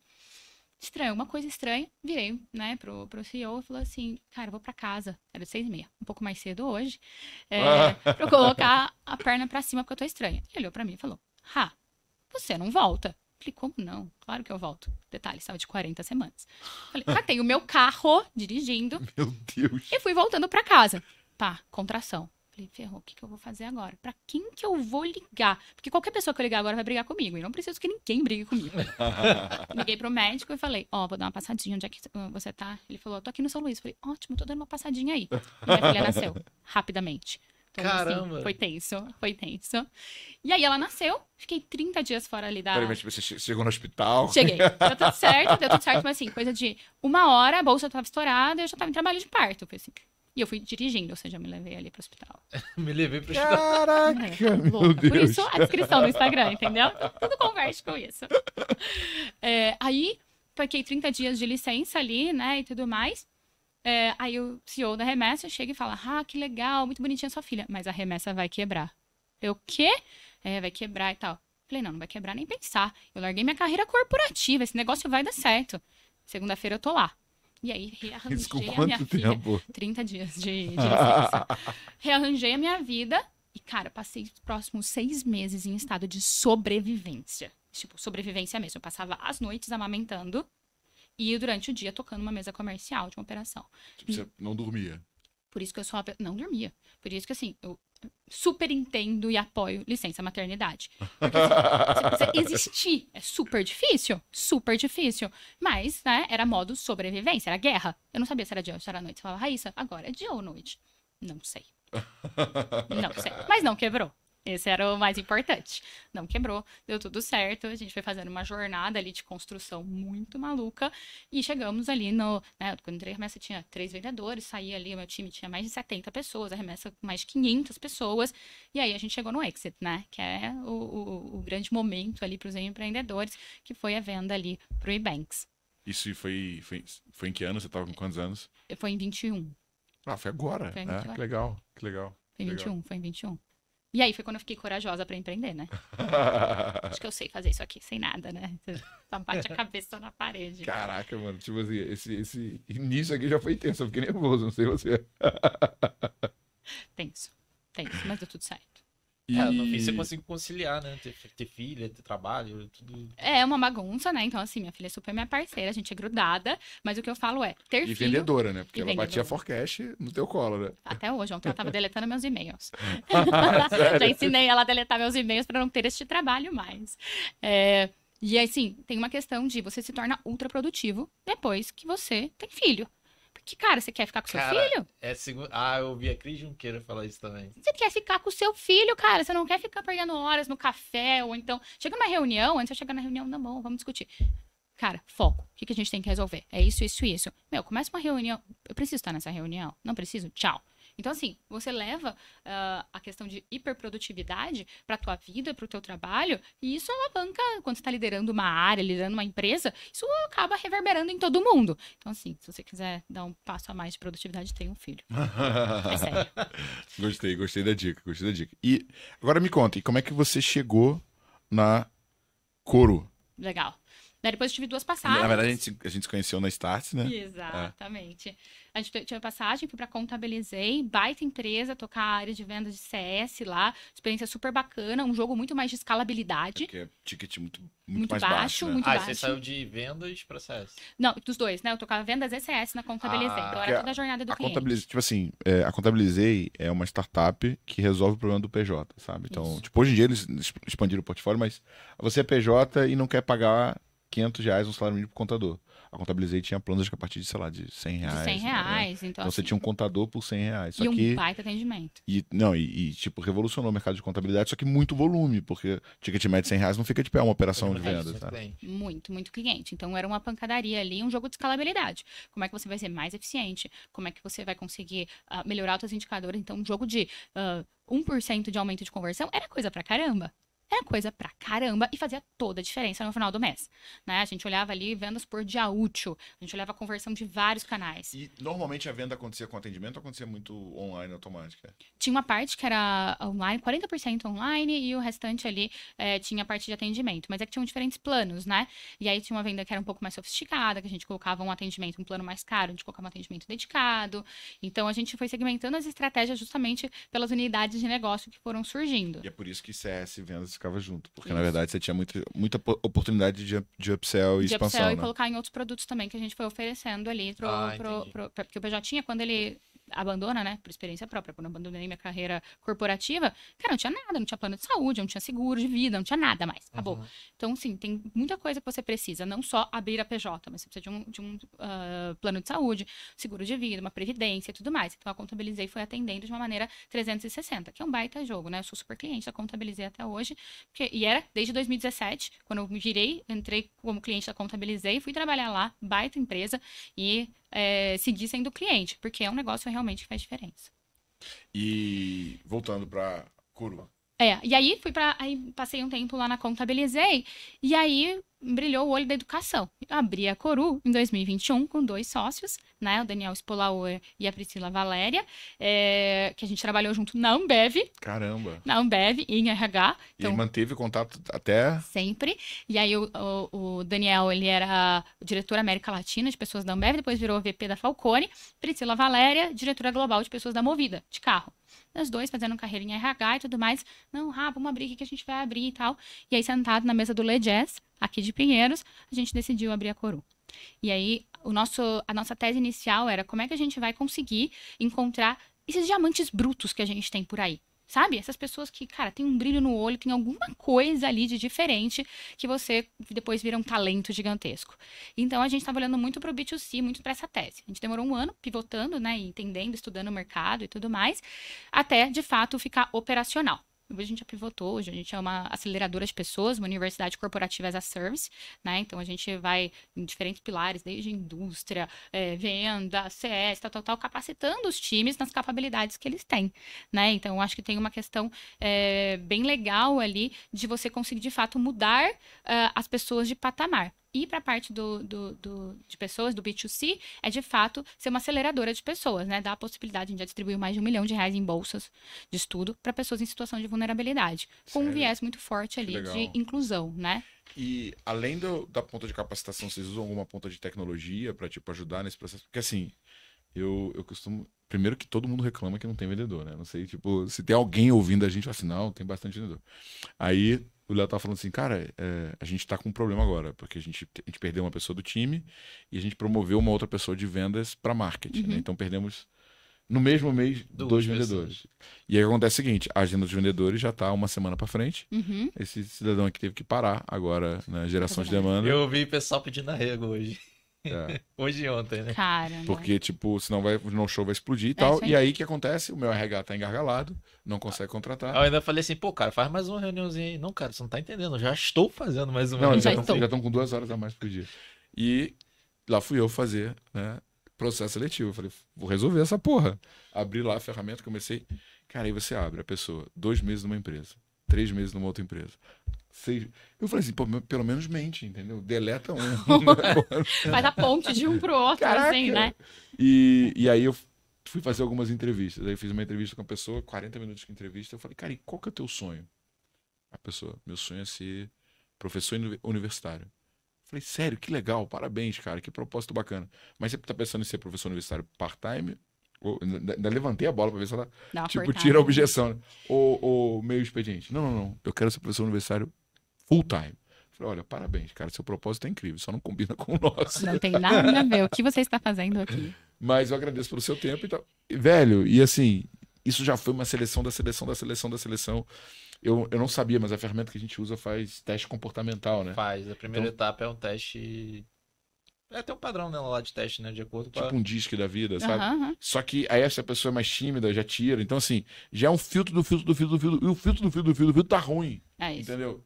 Estranho, uma coisa estranha. Virei, né, pro, pro CEO e falou assim, cara, eu vou pra casa. Era seis e meia, um pouco mais cedo hoje. É, pra eu colocar a perna pra cima porque eu tô estranha. Ele olhou pra mim e falou, Rá, você não volta. Falei, como não? Claro que eu volto. Detalhe, estava de 40 semanas. Falei, catei o meu carro dirigindo <laughs> Meu Deus. e fui voltando pra casa. Pá, contração. Falei, ferrou, o que, que eu vou fazer agora? Pra quem que eu vou ligar? Porque qualquer pessoa que eu ligar agora vai brigar comigo. E não preciso que ninguém brigue comigo. <laughs> Liguei pro médico e falei, ó, vou dar uma passadinha. Onde é que uh, você tá? Ele falou, tô aqui no São Luís. Falei, ótimo, tô dando uma passadinha aí. E minha filha nasceu, rapidamente. Então, Caramba! Assim, foi tenso, foi tenso. E aí ela nasceu, fiquei 30 dias fora ali da... Peraí, mas você che- chegou no hospital. Cheguei. <laughs> Deu tudo certo, deu tudo certo, mas assim, coisa de uma hora, a bolsa tava estourada, eu já tava em trabalho de parto. Foi assim. E eu fui dirigindo, ou seja, eu me levei ali pro hospital. <laughs> Me levei pro hospital. Caraca, É, meu louca. Por Deus. isso a descrição do Instagram, entendeu? Tudo converte com isso. É, aí, fiquei 30 dias de licença ali, né, e tudo mais. É, aí o CEO da remessa chega e fala: Ah, que legal, muito bonitinha sua filha, mas a remessa vai quebrar. Eu, o quê? É, vai quebrar e tal. Falei, não, não vai quebrar nem pensar. Eu larguei minha carreira corporativa, esse negócio vai dar certo. Segunda-feira eu tô lá. E aí, Isso com rearranjei a minha quanto filha. tempo? 30 dias de, de <laughs> licença. Rearranjei a minha vida e, cara, passei os próximos seis meses em estado de sobrevivência. Tipo, sobrevivência mesmo. Eu passava as noites amamentando e durante o dia tocando uma mesa comercial de uma operação. Tipo, você não dormia. Por isso que eu só não dormia. Por isso que, assim, eu super entendo e apoio licença maternidade. Porque, assim, você <laughs> existir é super difícil, super difícil. Mas, né, era modo sobrevivência, era guerra. Eu não sabia se era dia ou se era noite. Você falava, Raíssa, agora é dia ou noite? Não sei. Não sei. Mas não quebrou. Esse era o mais importante. Não quebrou, deu tudo certo. A gente foi fazendo uma jornada ali de construção muito maluca. E chegamos ali no. Né, quando entrei, a remessa tinha três vendedores, saí ali, o meu time tinha mais de 70 pessoas, a remessa mais de 500 pessoas. E aí a gente chegou no exit, né? Que é o, o, o grande momento ali para os empreendedores, que foi a venda ali para o Ebanks. Isso foi, foi, foi em que ano? Você tava com quantos anos? Foi em 21. Ah, foi agora. Foi agora. que legal, que legal. Foi em Legal. 21, foi em 21. E aí foi quando eu fiquei corajosa pra empreender, né? <laughs> Acho que eu sei fazer isso aqui sem nada, né? Só bate a cabeça na parede. Caraca, mano, tipo assim, esse, esse início aqui já foi intenso, eu fiquei nervoso, não sei você. <laughs> Tenso, tenso, mas deu tudo certo. E... É, no fim você conseguiu conciliar, né? Ter, ter filha, ter trabalho, tudo. É uma bagunça, né? Então, assim, minha filha é super minha parceira, a gente é grudada, mas o que eu falo é ter E filho. vendedora, né? Porque E ela batia vendedora. forecast no teu colo, né? Até hoje, ontem ela tava <laughs> deletando meus e-mails. <laughs> <laughs> Já ensinei ela a deletar meus e-mails para não ter este trabalho mais. É, e assim, tem uma questão de você se torna ultra produtivo depois que você tem filho. Porque, cara, você quer ficar com seu Cara, filho? É segu... Ah, eu ouvi a Cris Junqueira falar isso também. Você quer ficar com o seu filho, cara. Você não quer ficar perdendo horas no café, ou então. Chega numa reunião, antes de chegar na reunião, não, bom, vamos discutir. Cara, foco. O que, que a gente tem que resolver? É isso, isso e isso. Meu, começa uma reunião. Eu preciso estar nessa reunião? Não preciso? Tchau. Então, assim, você leva ah, a questão de hiperprodutividade para tua vida, para o teu trabalho, e isso alavanca, quando você está liderando uma área, liderando uma empresa, isso acaba reverberando em todo mundo. Então, assim, se você quiser dar um passo a mais de produtividade, tenha um filho. É sério. <laughs> gostei, gostei da dica, gostei da dica. E agora me conta, e como é que você chegou na Coro? Legal. Daí depois eu tive duas passagens. Na verdade, a gente, se- a gente se conheceu na Starts, né? Exatamente. A gente tive passagem, fui para Contabilizei, baita empresa, tocar a área de vendas de CS lá, experiência super bacana, um jogo muito mais de escalabilidade. Porque é ticket muito, muito, Muito mais baixo, baixo, né? muito- Ah, baixo. você saiu de vendas pra CS. Não, dos dois, né? Eu tocava vendas e CS na Contabilizei, Ah, então era toda a jornada do A cliente. Contabilizei, tipo assim, é, a Contabilizei é uma startup que resolve o problema do PJ, sabe? Então, Isso. tipo, hoje em dia eles es- expandiram o portfólio, mas você é PJ e não quer pagar 500 reais um salário mínimo pro contador. A Contabilizei tinha planos que a partir de, sei lá, de 100 reais. De 100 né? reais, então, Então você assim, tinha um contador por 100 reais. Só e um que baita atendimento. E, não, e, e, tipo, revolucionou o mercado de contabilidade, só que muito volume, porque ticket médio de 100 reais não fica de pé uma operação de venda, bem. Muito, muito cliente. Então era uma pancadaria ali, um jogo de escalabilidade. Como é que você vai ser mais eficiente? Como é que você vai conseguir ah, melhorar os seus indicadores? Então, um jogo de ah, 1% de aumento de conversão era coisa pra caramba. Era coisa pra caramba e fazia toda a diferença no final do mês. Né? A gente olhava ali vendas por dia útil, a gente olhava a conversão de vários canais. E normalmente a venda acontecia com atendimento ou acontecia muito online, automática? Tinha uma parte que era online, 40% online, e o restante ali eh, tinha a parte de atendimento. Mas é que tinham diferentes planos, né? E aí tinha uma venda que era um pouco mais sofisticada, que a gente colocava um atendimento, um plano mais caro, a gente colocava um atendimento dedicado. Então a gente foi segmentando as estratégias justamente pelas unidades de negócio que foram surgindo. E é por isso que CS vendas ficava junto, porque na Isso. verdade você tinha muita, muita po- oportunidade de, de upsell e de expansão, upsell e né? colocar em outros produtos também que a gente foi oferecendo ali pro, Ah, pro, pro- porque o PJ tinha quando ele abandona, né, por experiência própria, quando eu abandonei minha carreira corporativa, cara, não tinha nada, não tinha plano de saúde, não tinha seguro de vida, não tinha nada mais, acabou. Uhum. Então, sim, tem muita coisa que você precisa, não só abrir a PJ, mas você precisa de um, de um ah, plano de saúde, seguro de vida, uma previdência e tudo mais. Então, a Contabilizei foi atendendo de uma maneira 360, que é um baita jogo, né? Eu sou super cliente da Contabilizei até hoje, porque, e era desde 2017, quando eu me virei, entrei como cliente da Contabilizei, fui trabalhar lá, baita empresa, e eh, segui sendo cliente, porque é um negócio realmente que faz diferença. E voltando pra Coro. É, e aí fui para aí passei um tempo lá na Contabilizei e aí brilhou o olho da educação. Abri a Coru em 2021 com dois sócios, né, o Daniel Spolauer e a Priscila Valéria, é, que a gente trabalhou junto na Ambev, Caramba. na Ambev e em RH, E então ele manteve contato até. sempre. E aí o, o- o Daniel, ele era diretor América Latina de pessoas da Ambev, depois virou VP da Falcone. Priscila Valéria, diretora global de pessoas da Movida, de carro. Os dois fazendo carreira em RH e tudo mais. Não, ah, vamos abrir, o que que a gente vai abrir e tal. E aí, sentado na mesa do Le Jazz, aqui de Pinheiros, a gente decidiu abrir a Coru. E aí, o nosso, a nossa tese inicial era como é que a gente vai conseguir encontrar esses diamantes brutos que a gente tem por aí. Sabe? Essas pessoas que, cara, tem um brilho no olho, tem alguma coisa ali de diferente que você depois vira um talento gigantesco. Então a gente estava olhando muito para o B2C, muito para essa tese. A gente demorou um ano pivotando, né, entendendo, estudando o mercado e tudo mais, até de fato ficar operacional. A gente já pivotou, hoje a gente é uma aceleradora de pessoas, uma universidade corporativa as a service, né? Então a gente vai em diferentes pilares, desde indústria, eh, venda, CS, tal, tal, tal, capacitando os times nas capacidades que eles têm, né? Então acho que tem uma questão eh, bem legal ali de você conseguir de fato mudar ah, as pessoas de patamar. E para a parte do, do, do- de pessoas, do B2C, é de fato ser uma aceleradora de pessoas, né? Dar a possibilidade de distribuir mais de um milhão de reais em bolsas de estudo para pessoas em situação de vulnerabilidade. Com um viés muito forte ali de inclusão, né? E além do- da ponta de capacitação, vocês usam alguma ponta de tecnologia para tipo ajudar nesse processo? Porque assim, eu, eu costumo primeiro que todo mundo reclama que não tem vendedor, né? Não sei, tipo, se tem alguém ouvindo a gente, fala assim, não, tem bastante vendedor. Aí o Léo tá falando assim, cara, é, a gente tá com um problema agora, porque a gente, a gente perdeu uma pessoa do time e a gente promoveu uma outra pessoa de vendas para marketing, né? Uhum. Então perdemos no mesmo mês Duas dois pessoas. vendedores. E aí acontece o seguinte, a agenda dos vendedores já tá uma semana para frente. Uhum. Esse cidadão aqui teve que parar agora na geração de verdade. demanda. Eu ouvi pessoal pedindo arrego hoje. É, Hoje e ontem, né? Cara. porque, tipo, senão vai, o no show vai explodir e É tal. e aí o que acontece? O meu RH tá engargalado, não consegue contratar. Eu ainda falei assim, pô, cara, faz mais uma reuniãozinha aí. Não, cara, você não tá entendendo. Eu já estou fazendo mais uma Não, eles já Já estão com duas horas a mais por dia. E lá fui eu fazer, né? Processo seletivo. Eu falei, vou resolver essa porra. Abri lá a ferramenta, comecei. Cara, aí você abre a pessoa, dois meses numa empresa, três meses numa outra empresa. Seis... Eu falei assim, pô, pelo menos mente, entendeu? Deleta um. <laughs> Faz a ponte de um pro outro, Caraca! assim, né? E, e aí eu fui fazer algumas entrevistas. Aí eu fiz uma entrevista com a pessoa, 40 minutos de entrevista. Eu falei, cara, e qual que é o teu sonho? A pessoa, meu sonho é ser professor uni- universitário. Eu falei, sério, que legal, parabéns, cara, que propósito bacana. Mas você tá pensando em ser professor universitário part-time? Ainda levantei a bola pra ver se ela, Dá tipo, tira a objeção. Né? Ou, ou meio expediente. Não, não, não, eu quero ser professor universitário full-time. Eu Falei, olha, parabéns, cara, seu propósito é incrível, só não combina com o nosso. Não tem nada a ver. O que você está fazendo aqui? Mas eu agradeço pelo seu tempo e tal. E, Velho, e assim, isso já foi uma seleção da seleção da seleção da seleção. Eu, eu não sabia, mas a ferramenta que a gente usa faz teste comportamental, né? Faz. A primeira Então- etapa é um teste. É até um padrão né, lá de teste, né? De acordo com a... Tipo um disque da vida, sabe? Aham, aham. Só que aí essa pessoa é mais tímida, já tira. Então, assim, já é um filtro do filtro do filtro do filtro. E o filtro do filtro do filtro do filtro tá ruim. É isso. Entendeu?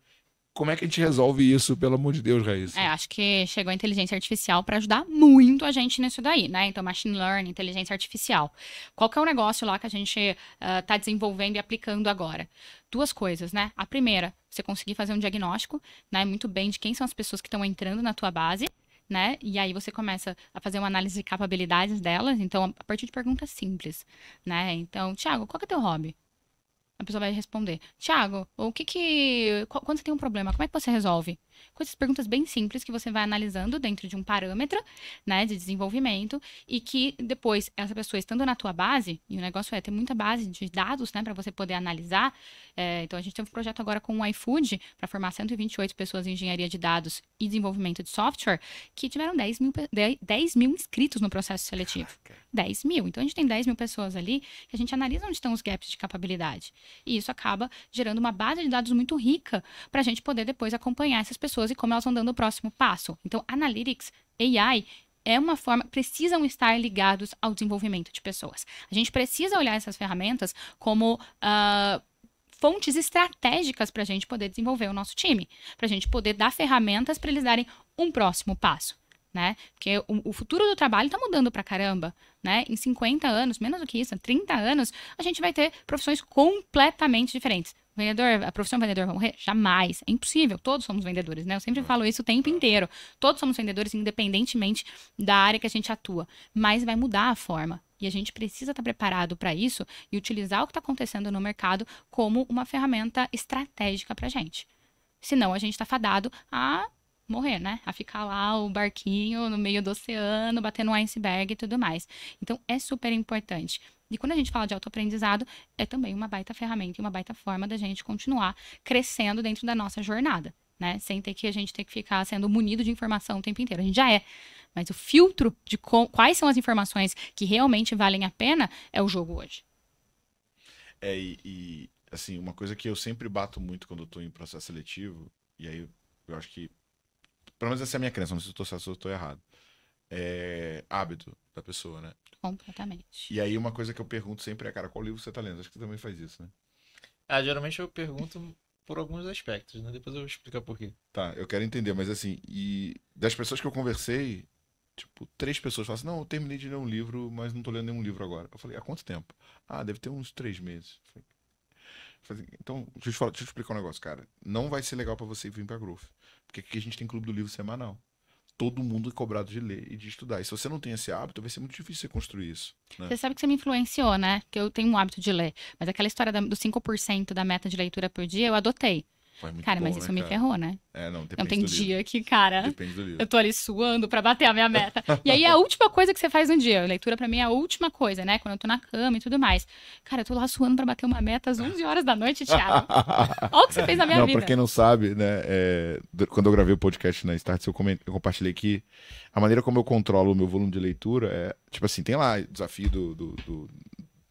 Como é que a gente resolve isso, pelo amor de Deus, Raíssa? É, acho que chegou a inteligência artificial para ajudar muito a gente nisso daí, né? Então, machine learning, inteligência artificial. Qual que é o negócio lá que a gente está desenvolvendo e aplicando agora? Duas coisas, né? A primeira, você conseguir fazer um diagnóstico, né? Muito bem de quem são as pessoas que estão entrando na tua base, né? E aí você começa a fazer uma análise de capabilidades delas. Então, a partir de perguntas simples, né? Então, Thiago, qual que é teu hobby? A pessoa vai responder. Tiago, o que que. qu- Quando você tem um problema, como é que você resolve? Com essas perguntas bem simples que você vai analisando dentro de um parâmetro, né, de desenvolvimento, e que depois, essa pessoa estando na tua base, e o negócio é ter muita base de dados, né, para você poder analisar. é, então, a gente tem um projeto agora com o iFood para formar 128 pessoas em engenharia de dados e desenvolvimento de software, que tiveram 10 mil, pe- 10 10 mil inscritos no processo seletivo. 10 mil. Então, a gente tem 10 mil pessoas ali que a gente analisa onde estão os gaps de capabilidade. E isso acaba gerando uma base de dados muito rica para a gente poder depois acompanhar essas pessoas e como elas vão dando o próximo passo. Então, Analytics, AI, é uma forma, precisam estar ligados ao desenvolvimento de pessoas. A gente precisa olhar essas ferramentas como ah, fontes estratégicas para a gente poder desenvolver o nosso time, para a gente poder dar ferramentas para eles darem um próximo passo. Né? Porque o, o futuro do trabalho está mudando pra caramba, né? Em 50 anos, menos do que isso, 30 anos, a gente vai ter profissões completamente diferentes. Vendedor, a profissão vendedor vai morrer? Jamais. É impossível. Todos somos vendedores, né? Eu sempre falo isso o tempo inteiro. Todos somos vendedores, independentemente da área que a gente atua. Mas vai mudar a forma. E a gente precisa estar preparado para isso e utilizar o que está acontecendo no mercado como uma ferramenta estratégica para a gente. Senão a gente está fadado a morrer, né? A ficar lá o barquinho no meio do oceano, batendo um iceberg e tudo mais. Então é super importante. E quando a gente fala de autoaprendizado, é também uma baita ferramenta e uma baita forma da gente continuar crescendo dentro da nossa jornada, né? Sem ter que a gente ter que ficar sendo munido de informação o tempo inteiro. A gente já é. Mas o filtro de quais são as informações que realmente valem a pena é o jogo hoje. É, e, e, assim, uma coisa que eu sempre bato muito quando eu tô em processo seletivo, e aí eu acho que, pelo menos essa é a minha crença, não sei se eu tô certo ou se eu tô errado, é hábito da pessoa, né? Completamente. E aí uma coisa que eu pergunto sempre é, cara, qual livro você tá lendo? Acho que você também faz isso, né? Ah, geralmente eu pergunto por alguns aspectos, né? Depois eu vou explicar por quê. Tá, eu quero entender, mas assim, e das pessoas que eu conversei, tipo, três pessoas falam assim, não, eu terminei de ler um livro, mas não tô lendo nenhum livro agora. Eu falei, há quanto tempo? Ah, deve ter uns três meses. Eu falei, então, deixa eu, deixa eu te explicar um negócio, cara. Não vai ser legal pra você vir pra Growth. Porque aqui a gente tem clube do livro semanal. todo mundo é cobrado de ler e de estudar. E se você não tem esse hábito, vai ser muito difícil você construir isso. Né? Você sabe que você me influenciou, né? Que eu tenho um hábito de ler. Mas aquela história da, dos 5% da meta de leitura por dia, eu adotei. Muito Cara, bom, mas né, isso me cara? ferrou, né? É, não, depende Não tem do livro. dia que, cara, eu tô ali suando pra bater a minha meta. E aí é a última coisa que você faz no dia. Leitura pra mim é a última coisa, né? Quando eu tô na cama e tudo mais. Cara, eu tô lá suando pra bater uma meta às 11 horas da noite, Thiago. <laughs> Olha o que você fez na minha não, vida. pra quem não sabe, né, é, quando eu gravei o podcast na Start, eu, coment- eu compartilhei que a maneira como eu controlo o meu volume de leitura é, tipo assim, tem lá o desafio do, do- do,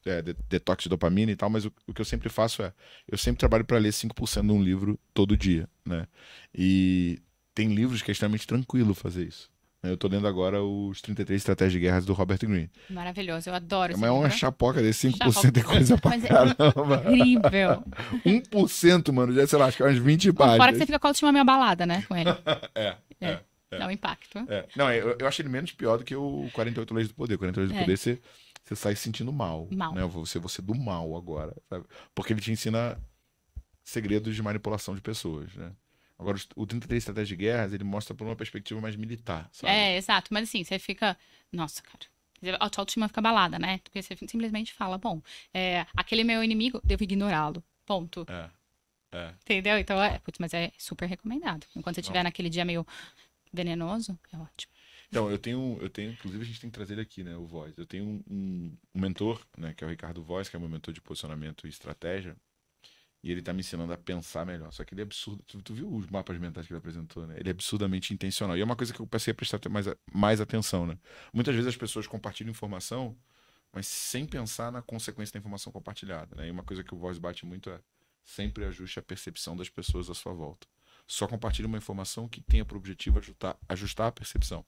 é, de- detox de dopamina e tal, mas o, o que eu sempre faço é, eu sempre trabalho para ler 5% de um livro todo dia, né? E tem livros que é extremamente tranquilo fazer isso. Eu tô lendo agora os 33 Estratégias de Guerras do Robert Greene. Maravilhoso, eu adoro esse Mas é uma chapoca desse 5% Chapoca. é coisa pra Mas é caramba. Incrível. <laughs> 1%, mano, já sei lá, acho que é umas 20 páginas. Fora que você fica com a autoestima meio abalada, né, com ele. <laughs> É, é. Dá um impacto. É. Não, eu, eu acho ele menos pior do que o 48 Leis do Poder. 48 Leis do É. Poder, você, você sai se sentindo mal. Mal. Né? Você, você do mal agora. sabe? Porque ele te ensina segredos de manipulação de pessoas, né? Agora, o 33 Estratégias de Guerras, ele mostra por uma perspectiva mais militar, sabe? É, exato. Mas assim, você fica. Nossa, cara. A tua autoestima fica abalada, né? Porque você simplesmente fala, bom, é, aquele meu inimigo, devo ignorá-lo. Ponto. É. É. Entendeu? Então, é, putz, mas é super recomendado. Enquanto você estiver naquele dia meio venenoso, é ótimo. Então, eu tenho, eu tenho, inclusive a gente tem que trazer ele aqui, né, o Voz. Eu tenho um, um- mentor, né, que é o Ricardo Voz, que é meu mentor de posicionamento e estratégia. E ele tá me ensinando a pensar melhor. Só que ele é absurdo. Tu, tu viu os mapas mentais que ele apresentou, né? Ele é absurdamente intencional. E é uma coisa que eu passei a prestar mais, mais atenção, né? Muitas vezes as pessoas compartilham informação, mas sem pensar na consequência da informação compartilhada, né? E uma coisa que o Voz bate muito é sempre ajuste a percepção das pessoas à sua volta. Só compartilhe uma informação que tenha por objetivo ajustar, ajustar a percepção.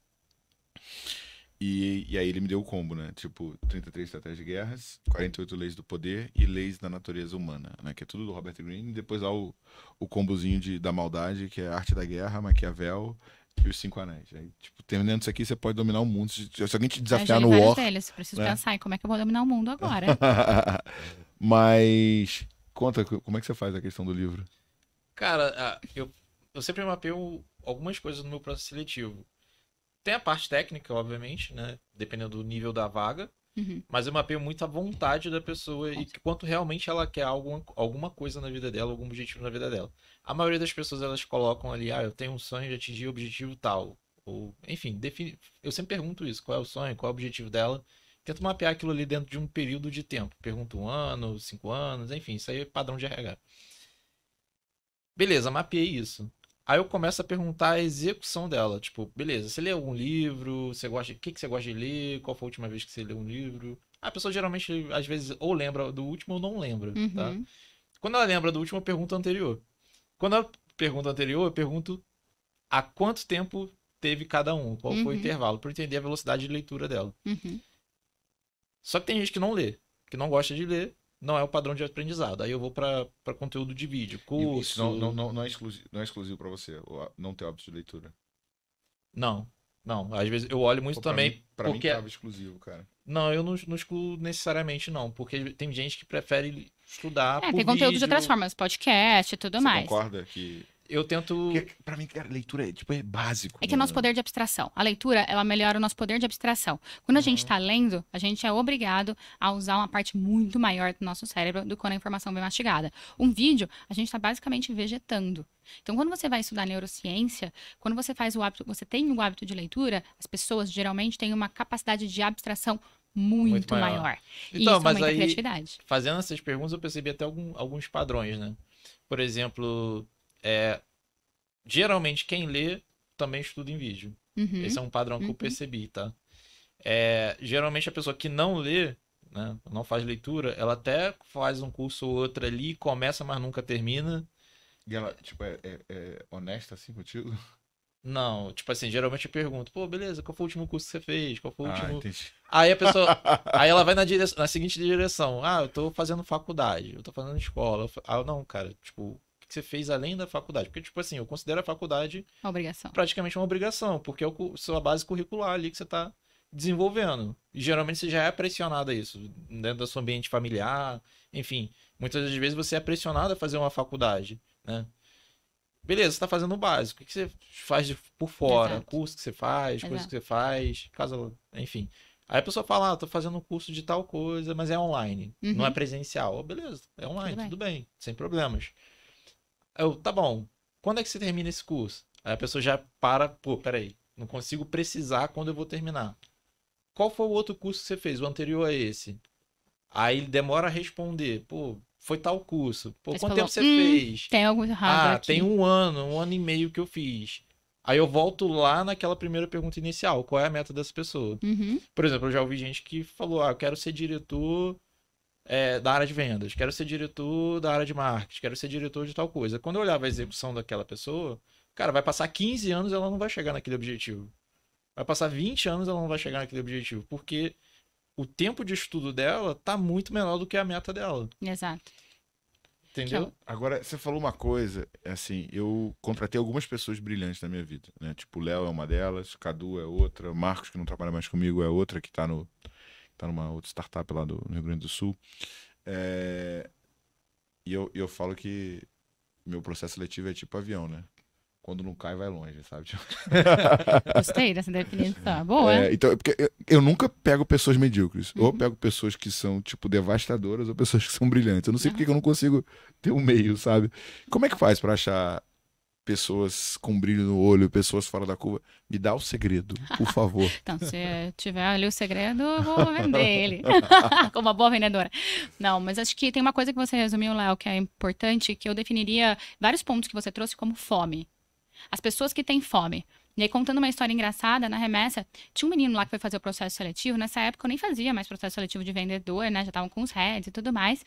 E, e aí ele me deu o combo, né? Tipo, 33 estratégias de guerras, 48 leis do poder e leis da natureza humana, né? Que é tudo do Robert Greene. E depois lá o, o combozinho de, da maldade, que é a arte da guerra, Maquiavel e os cinco anéis. Aí, tipo, terminando isso aqui, você pode dominar o mundo. Se, se alguém te desafiar no War... deles. Preciso né? pensar em como é que eu vou dominar o mundo agora. <laughs> Mas... Conta, como é que você faz a questão do livro? Cara, eu, eu sempre mapeio algumas coisas no meu processo seletivo. Tem a parte técnica, obviamente, né? Dependendo do nível da vaga. Uhum. Mas eu mapeio muito a vontade da pessoa e quanto realmente ela quer alguma, alguma coisa na vida dela, algum objetivo na vida dela. A maioria das pessoas elas colocam ali, ah, eu tenho um sonho de atingir o objetivo tal. Ou, enfim, define... eu sempre pergunto isso, qual é o sonho, qual é o objetivo dela. Tento mapear aquilo ali dentro de um período de tempo. Pergunto um ano, cinco anos, enfim, isso aí é padrão de RH. Beleza, mapeei isso. Aí eu começo a perguntar a execução dela. Tipo, beleza, você lê algum livro? Você gosta, o que, que você gosta de ler? Qual foi a última vez que você leu um livro? A pessoa geralmente, às vezes, ou lembra do último ou não lembra, tá? Uhum. Quando ela lembra do último, eu pergunto anterior. Quando ela pergunta anterior, eu pergunto há quanto tempo teve cada um, qual foi o Uhum. intervalo, para entender a velocidade de leitura dela. Uhum. Só que tem gente que não lê, que não gosta de ler, não é o padrão de aprendizado. Aí eu vou para conteúdo de vídeo, curso. Isso não, não, não, não é exclusivo, não é exclusivo para você, não ter hábito de leitura. Não, não. Às vezes eu olho muito Pô, pra também. Mim, pra porque... mim tava exclusivo, cara. Não, eu não, não excluo necessariamente, não. Porque tem gente que prefere estudar. É, por tem conteúdo de vídeo. outras formas, podcast e tudo Você mais. concorda que... Eu tento. Porque, pra mim, cara, leitura é, tipo, é básico. É que é nosso mano. poder de abstração. A leitura, ela melhora o nosso poder de abstração. Quando a Uhum. gente está lendo, a gente é obrigado a usar uma parte muito maior do nosso cérebro do que quando a informação vem mastigada. Um vídeo, a gente está basicamente vegetando. Então, quando você vai estudar neurociência, quando você faz o hábito, você tem o hábito de leitura, as pessoas geralmente têm uma capacidade de abstração muito, Muito maior. maior. e Então, isso mas aumenta a aí- criatividade. Fazendo essas perguntas, eu percebi até algum- alguns padrões, né? Por exemplo, é, geralmente quem lê também estuda em vídeo. Uhum. Esse é um padrão que eu Uhum. percebi, tá? É, geralmente a pessoa que não lê, né, não faz leitura, ela até faz um curso ou outro ali, começa, mas nunca termina. E ela, tipo, é, é- é honesta assim contigo? Não, tipo assim, geralmente eu pergunto, pô, beleza, qual foi o último curso que você fez? Qual foi o Ah, último. entendi. Aí a pessoa. <laughs> Aí ela vai na, dire... na seguinte direção. Ah, eu tô fazendo faculdade, eu tô fazendo escola. Ah, eu, não, cara, tipo, que você fez além da faculdade? Porque, tipo assim, eu considero a faculdade A obrigação. praticamente uma obrigação, porque é o cu- sua base curricular ali que você tá desenvolvendo. E geralmente você já é pressionado a isso, dentro do seu ambiente familiar, enfim. Muitas das vezes você é pressionado a fazer uma faculdade, né? Beleza, você tá fazendo o básico. O que você faz de- por fora? Exato. Curso que você faz, coisa Exato. que você faz, caso, enfim. Aí a pessoa fala, ah, tô fazendo um curso de tal coisa, mas é online, não é Uhum. presencial. Oh, beleza, é online, Tudo tudo bem. sem problemas. Eu, tá bom, quando é que você termina esse curso? Aí a pessoa já para, pô, peraí, não consigo precisar quando eu vou terminar. Qual foi o outro curso que você fez, o anterior a esse? Aí ele demora a responder, pô, foi tal curso. Pô, quanto falou, tempo você "Hum, fez? Tem algo errado Ah, aqui. tem um ano, um ano e meio que eu fiz. Aí eu volto lá naquela primeira pergunta inicial, qual é a meta dessa pessoa? Uhum. Por exemplo, eu já ouvi gente que falou, ah, eu quero ser diretor é, da área de vendas, quero ser diretor da área de marketing, quero ser diretor de tal coisa. Quando eu olhava a execução daquela pessoa, cara, vai passar 15 anos e ela não vai chegar naquele objetivo. Vai passar 20 anos e ela não vai chegar naquele objetivo, porque o tempo de estudo dela tá muito menor do que a meta dela, Exato. entendeu? Agora, você falou uma coisa, assim, eu contratei algumas pessoas brilhantes na minha vida, né? Tipo, o Léo é uma delas, Cadu é outra, Marcos, que não trabalha mais comigo, é outra, que tá, no, tá numa outra startup lá do, no Rio Grande do Sul. É, E eu, eu falo que meu processo seletivo é tipo avião, né? Quando não cai, vai longe, sabe? <laughs> Tipo, Gostei dessa definição. Boa. É, então, é porque eu, eu nunca pego pessoas medíocres. Ou Uhum. pego pessoas que são, tipo, devastadoras ou pessoas que são brilhantes. Eu não sei Uhum. porque que eu não consigo ter um meio, sabe? Como é que faz pra achar pessoas com brilho no olho, pessoas fora da curva? Me dá o segredo, por favor. <laughs> Então, se tiver ali o segredo, eu vou vender ele. <laughs> Como uma boa vendedora. Não, mas acho que tem uma coisa que você resumiu, Léo, que é importante, que eu definiria vários pontos que você trouxe como fome. As pessoas que têm fome. E aí, contando uma história engraçada, na remessa, tinha um menino lá que foi fazer o processo seletivo. Nessa época, eu nem fazia mais processo seletivo de vendedor, né? Já estavam com os heads e tudo mais.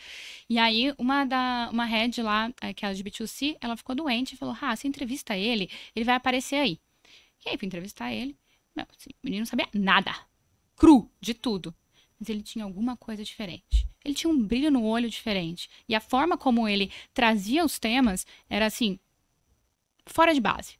E aí, uma, da, uma head lá, eh, que era de B2C, ela ficou doente e falou: Ah, você entrevista ele, ele vai aparecer aí. E aí, fui entrevistar ele. Meu, assim, o menino não sabia nada. Cru, de tudo. Mas ele tinha alguma coisa diferente. Ele tinha um brilho no olho diferente. E a forma como ele trazia os temas era assim, fora de base.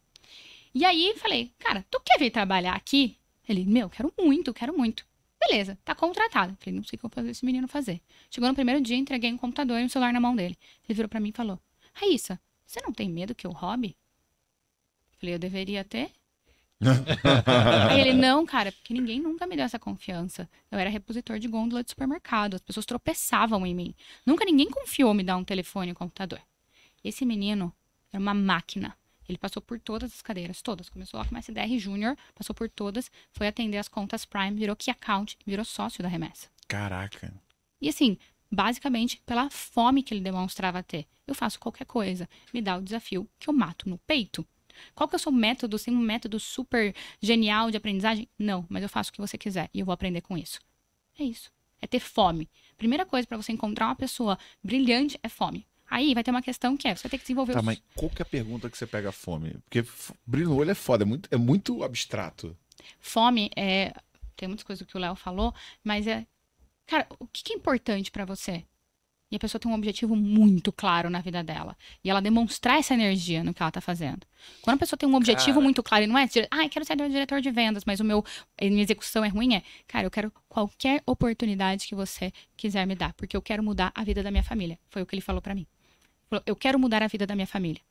E aí falei, cara, tu quer vir trabalhar aqui? Ele, meu, quero muito, quero muito. Beleza, tá contratado. Falei, não sei o que eu vou fazer esse menino fazer. Chegou no primeiro dia, entreguei um computador e um celular na mão dele. Ele virou pra mim e falou: Raíssa, você não tem medo que eu roube? Falei, eu deveria ter. <laughs> Aí ele, não, cara, porque ninguém nunca me deu essa confiança. Eu era repositor de gôndola de supermercado, as pessoas tropeçavam em mim. Nunca ninguém confiou me dar um telefone e um computador. Esse menino era uma máquina. Ele passou por todas as cadeiras, todas. Começou lá com SDR Júnior, passou por todas, foi atender as contas Prime, virou Key Account, virou sócio da remessa. Caraca. E assim, basicamente pela fome que ele demonstrava ter. Eu faço qualquer coisa, me dá o desafio que eu mato no peito. Qual que é o seu método? Tem um método super genial de aprendizagem? Não, mas eu faço o que você quiser e eu vou aprender com isso. É isso. É ter fome. Primeira coisa para você encontrar uma pessoa brilhante é fome. Aí vai ter uma questão que é, você vai ter que desenvolver Tá, os... mas qual que é a pergunta que você pega fome? Porque brilho no olho é foda, é muito, é muito abstrato. Fome é. Tem muitas coisas que o Léo falou, mas é. Cara, o que que é importante pra você? E a pessoa tem um objetivo muito claro na vida dela. E ela demonstrar essa energia no que ela tá fazendo. Quando a pessoa tem um objetivo Cara. muito claro e não é, ah, eu quero ser diretor de vendas, mas o meu a minha execução é ruim, é, cara, eu quero qualquer oportunidade que você quiser me dar, porque eu quero mudar a vida da minha família. Foi o que ele falou pra mim. Falou, eu quero mudar a vida da minha família.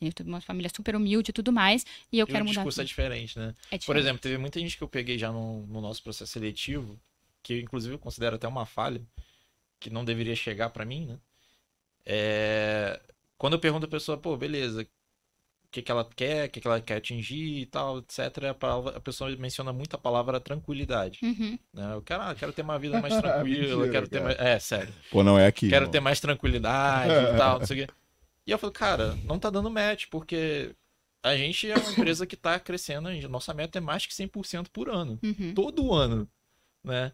Eu tenho uma família super humilde e tudo mais, e eu E quero o mudar. a discurso é vida. diferente, né? É Por diferente. exemplo, teve muita gente que eu peguei já no, no nosso processo seletivo, que eu, inclusive eu considero até uma falha, que não deveria chegar pra mim, né? É, Quando eu pergunto a pessoa, pô, beleza, o que, que ela quer, o que, que ela quer atingir e tal, etc., a, palavra- a pessoa menciona muito a palavra tranquilidade. Uhum. Né? Eu quero, ah, quero ter uma vida <laughs> mais tranquila, eu Mentira, quero ter cara. mais. É, sério. Pô, não é aqui. Quero irmão. ter mais tranquilidade e <laughs> tal, não sei o quê. E eu falo, cara, não tá dando match, porque a gente é uma empresa que tá crescendo, a gente- nossa meta é mais que 100% por ano. Uhum. Todo ano, né?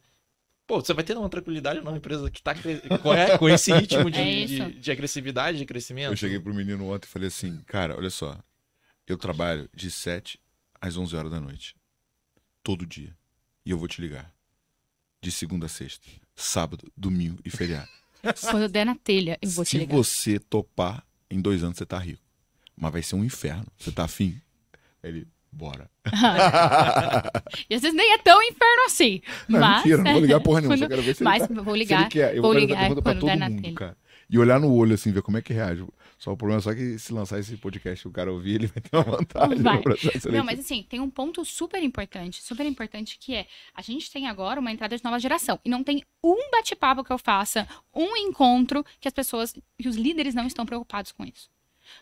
Pô, você vai ter uma tranquilidade numa empresa que tá cre... com, é, com esse ritmo de, É de, de agressividade, de crescimento? Eu cheguei pro menino ontem e falei assim, cara, olha só, eu trabalho de 7 às 11 horas da noite, todo dia, e eu vou te ligar, de segunda a sexta, sábado, domingo e feriado. <laughs> Quando eu der na telha, eu vou te Se ligar. você topar, em dois anos você tá rico, mas vai ser um inferno, você tá afim? Ele, bora. <laughs> E às vezes nem é tão inferno assim. Não, mas, mentira, não vou ligar porra <laughs> nenhuma, quando- quero ver se Mas tá... vou se ligar. quer. Eu vou vou ligar pergunta pra todo mundo, telha. cara. e olhar no olho, assim, ver como é que reage. Só o problema é só que se lançar esse podcast e o cara ouvir, ele vai ter uma vantagem Vai. Não, mas assim, tem um ponto super importante, super importante que é, a gente tem agora uma entrada de nova geração e não tem um bate-papo que eu faça, um encontro que as pessoas, que os líderes não estão preocupados com isso.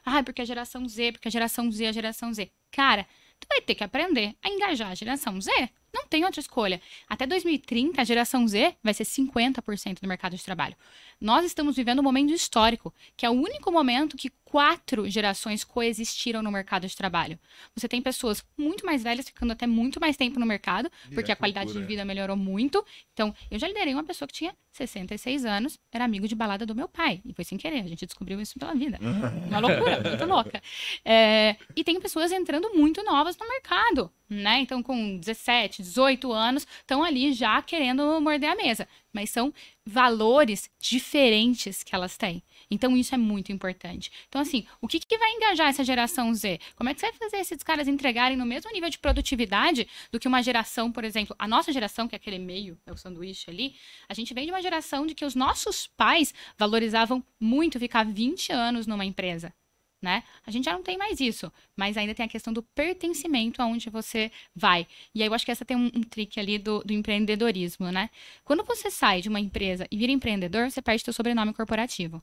Ah, porque a geração Z, porque a geração Z, a geração Z. Cara, tu vai ter que aprender a engajar a geração Z. Não tem outra escolha. Até 2030, a geração Z vai ser 50% do mercado de trabalho. Nós estamos vivendo um momento histórico, que é o único momento que quatro gerações coexistiram no mercado de trabalho. Você tem pessoas muito mais velhas ficando até muito mais tempo no mercado, porque a qualidade de loucura, vida melhorou muito. Então, eu já liderei uma pessoa que tinha 66 anos, era amigo de balada do meu pai. E foi sem querer, a gente descobriu isso pela vida. <laughs> Uma loucura, muito louca. É, e tem pessoas entrando muito novas no mercado, né? Então, com 17, 18 anos, estão ali já querendo morder a mesa. Mas são valores diferentes que elas têm. Então, isso é muito importante. Então, assim, o que, que vai engajar essa geração Z? Como é que você vai fazer esses caras entregarem no mesmo nível de produtividade do que uma geração, por exemplo, a nossa geração, que é aquele meio, é o sanduíche ali, a gente vem de uma geração de que os nossos pais valorizavam muito ficar 20 anos numa empresa. Né? A gente já não tem mais isso, mas ainda tem a questão do pertencimento aonde você vai. E aí eu acho que essa tem um, um trick ali do, do empreendedorismo, né? Quando você sai de uma empresa e vira empreendedor, você perde seu sobrenome corporativo.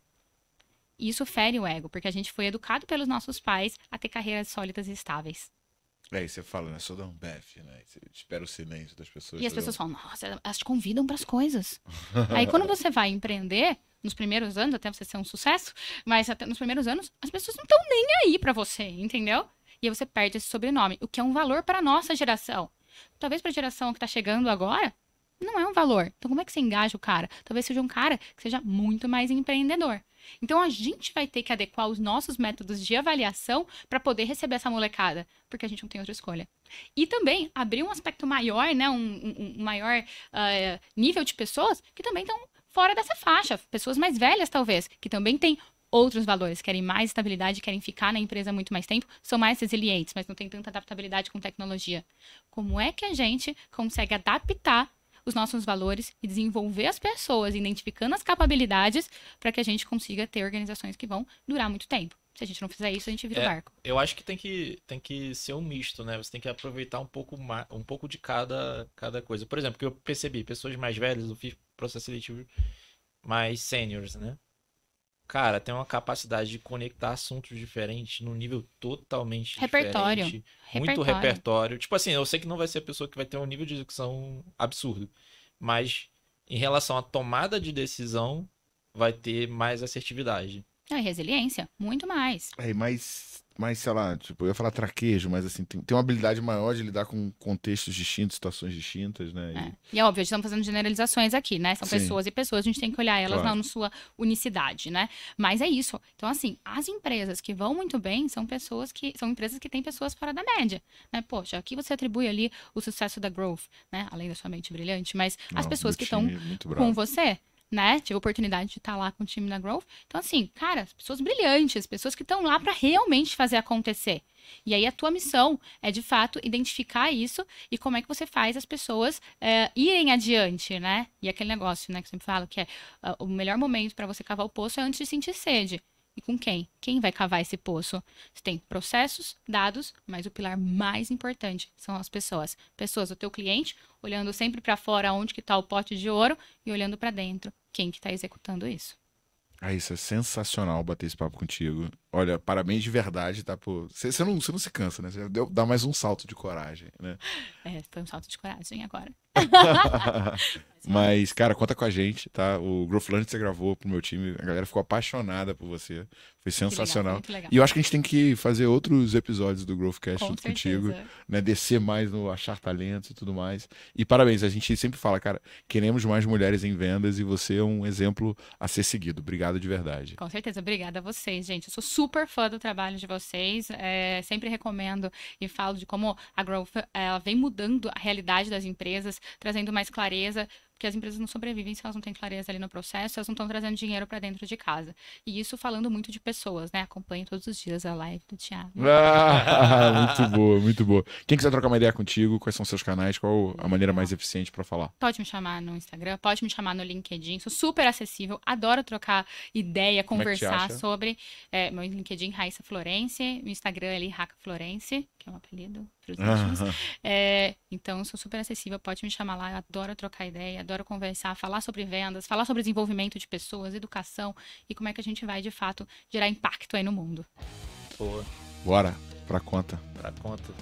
E Isso fere o ego, porque a gente foi educado pelos nossos pais a ter carreiras sólidas e estáveis. É, e você fala, né? Sou da Ambev, né? Você espera o silêncio das pessoas. E as pessoas falam, nossa, elas te convidam para as coisas. <laughs> Aí quando você vai empreender, nos primeiros anos, até você ser um sucesso, mas até nos primeiros anos, as pessoas não estão nem aí para você, entendeu? E aí você perde esse sobrenome, o que é um valor para nossa geração. Talvez para a geração que está chegando agora, não é um valor. Então como é que você engaja o cara? Talvez seja um cara que seja muito mais empreendedor. Então a gente vai ter que adequar os nossos métodos de avaliação para poder receber essa molecada, porque a gente não tem outra escolha. E também abrir um aspecto maior, né, um, um- maior ah, nível de pessoas que também estão fora dessa faixa, pessoas mais velhas talvez, que também têm outros valores, querem mais estabilidade, querem ficar na empresa muito mais tempo, são mais resilientes, mas não tem tanta adaptabilidade com tecnologia. Como é que a gente consegue adaptar os nossos valores e desenvolver as pessoas, identificando as capacidades para que a gente consiga ter organizações que vão durar muito tempo. Se a gente não fizer isso, a gente vira o É. barco. Eu acho que tem que, tem que ser um misto, né? Você tem que aproveitar um pouco, ma- um pouco de cada, cada coisa. Por exemplo, que eu percebi, pessoas mais velhas, eu fiz processo seletivo mais seniors, né? Cara, tem uma capacidade de conectar assuntos diferentes num nível totalmente Repertório. diferente. Muito Repertório. repertório. Tipo assim, eu sei que não vai ser a pessoa que vai ter um nível de execução absurdo. Mas em relação à tomada de decisão, vai ter mais assertividade. É resiliência, muito mais. É, mas, mas, sei lá, tipo, eu ia falar traquejo, mas assim, tem, tem uma habilidade maior de lidar com contextos distintos, situações distintas, né? É. E- E é óbvio, a gente estamos fazendo generalizações aqui, né? São Sim. pessoas e pessoas, a gente tem que olhar elas Claro. não na sua unicidade, né? Mas é isso. Então, assim, as empresas que vão muito bem são pessoas que. São empresas que têm pessoas fora da média. Né? Poxa, aqui você atribui ali o sucesso da Growth, né? Além da sua mente brilhante, mas as Não, pessoas do que estão muito com você, né? Tive a oportunidade de estar lá com o time da Growth. Então, assim, cara, pessoas brilhantes, pessoas que estão lá para realmente fazer acontecer. E aí a tua missão é, de fato, identificar isso e como é que você faz as pessoas é, irem adiante, né? E aquele negócio, né, que eu sempre falo, que é ah, o melhor momento para você cavar o poço é antes de sentir sede. E com quem? Quem vai cavar esse poço? Você tem processos, dados, mas o pilar mais importante são as pessoas. Pessoas, o teu cliente, olhando sempre para fora onde que tá o pote de ouro e olhando para dentro quem que tá executando isso. Ah, isso é sensacional bater esse papo contigo. Olha, parabéns de verdade, tá? Você você não, não se cansa, né? Você dá mais um salto de coragem, né? É, foi um salto de coragem agora. <laughs> Mas, cara, conta com a gente, tá? O Growthland você gravou pro meu time, a galera ficou apaixonada por você. Foi legal, sensacional. muito legal. E eu acho que a gente tem que fazer outros episódios do Growthcast Com junto certeza. contigo, né? Descer mais no achar talentos e tudo mais. E parabéns, a gente sempre fala, cara, queremos mais mulheres em vendas e você é um exemplo a ser seguido. Obrigado de verdade. Com certeza, obrigada a vocês, gente. Eu sou super fã do trabalho de vocês. é, sempre recomendo e falo de como a Growth ela vem mudando a realidade das empresas, trazendo mais clareza. Porque as empresas não sobrevivem se elas não têm clareza ali no processo, elas não estão trazendo dinheiro para dentro de casa. E isso falando muito de pessoas, né? Acompanho todos os dias a live do Thiago. <laughs> Ah, muito boa, muito boa. Quem quiser trocar uma ideia contigo, quais são os seus canais? Qual a maneira mais eficiente pra falar? Pode me chamar no Instagram, pode me chamar no LinkedIn. Sou super acessível, adoro trocar ideia, é conversar acha? sobre. é, meu LinkedIn, Raíssa Florence. No Instagram ali, Raca Florence, que é um apelido íntimos. Ah, É, então, sou super acessível, pode me chamar lá. Eu adoro trocar ideia, adoro conversar, falar sobre vendas, falar sobre desenvolvimento de pessoas, educação e como é que a gente vai, de fato, gerar impacto aí no mundo. Boa, Bora, pra conta. pra conta.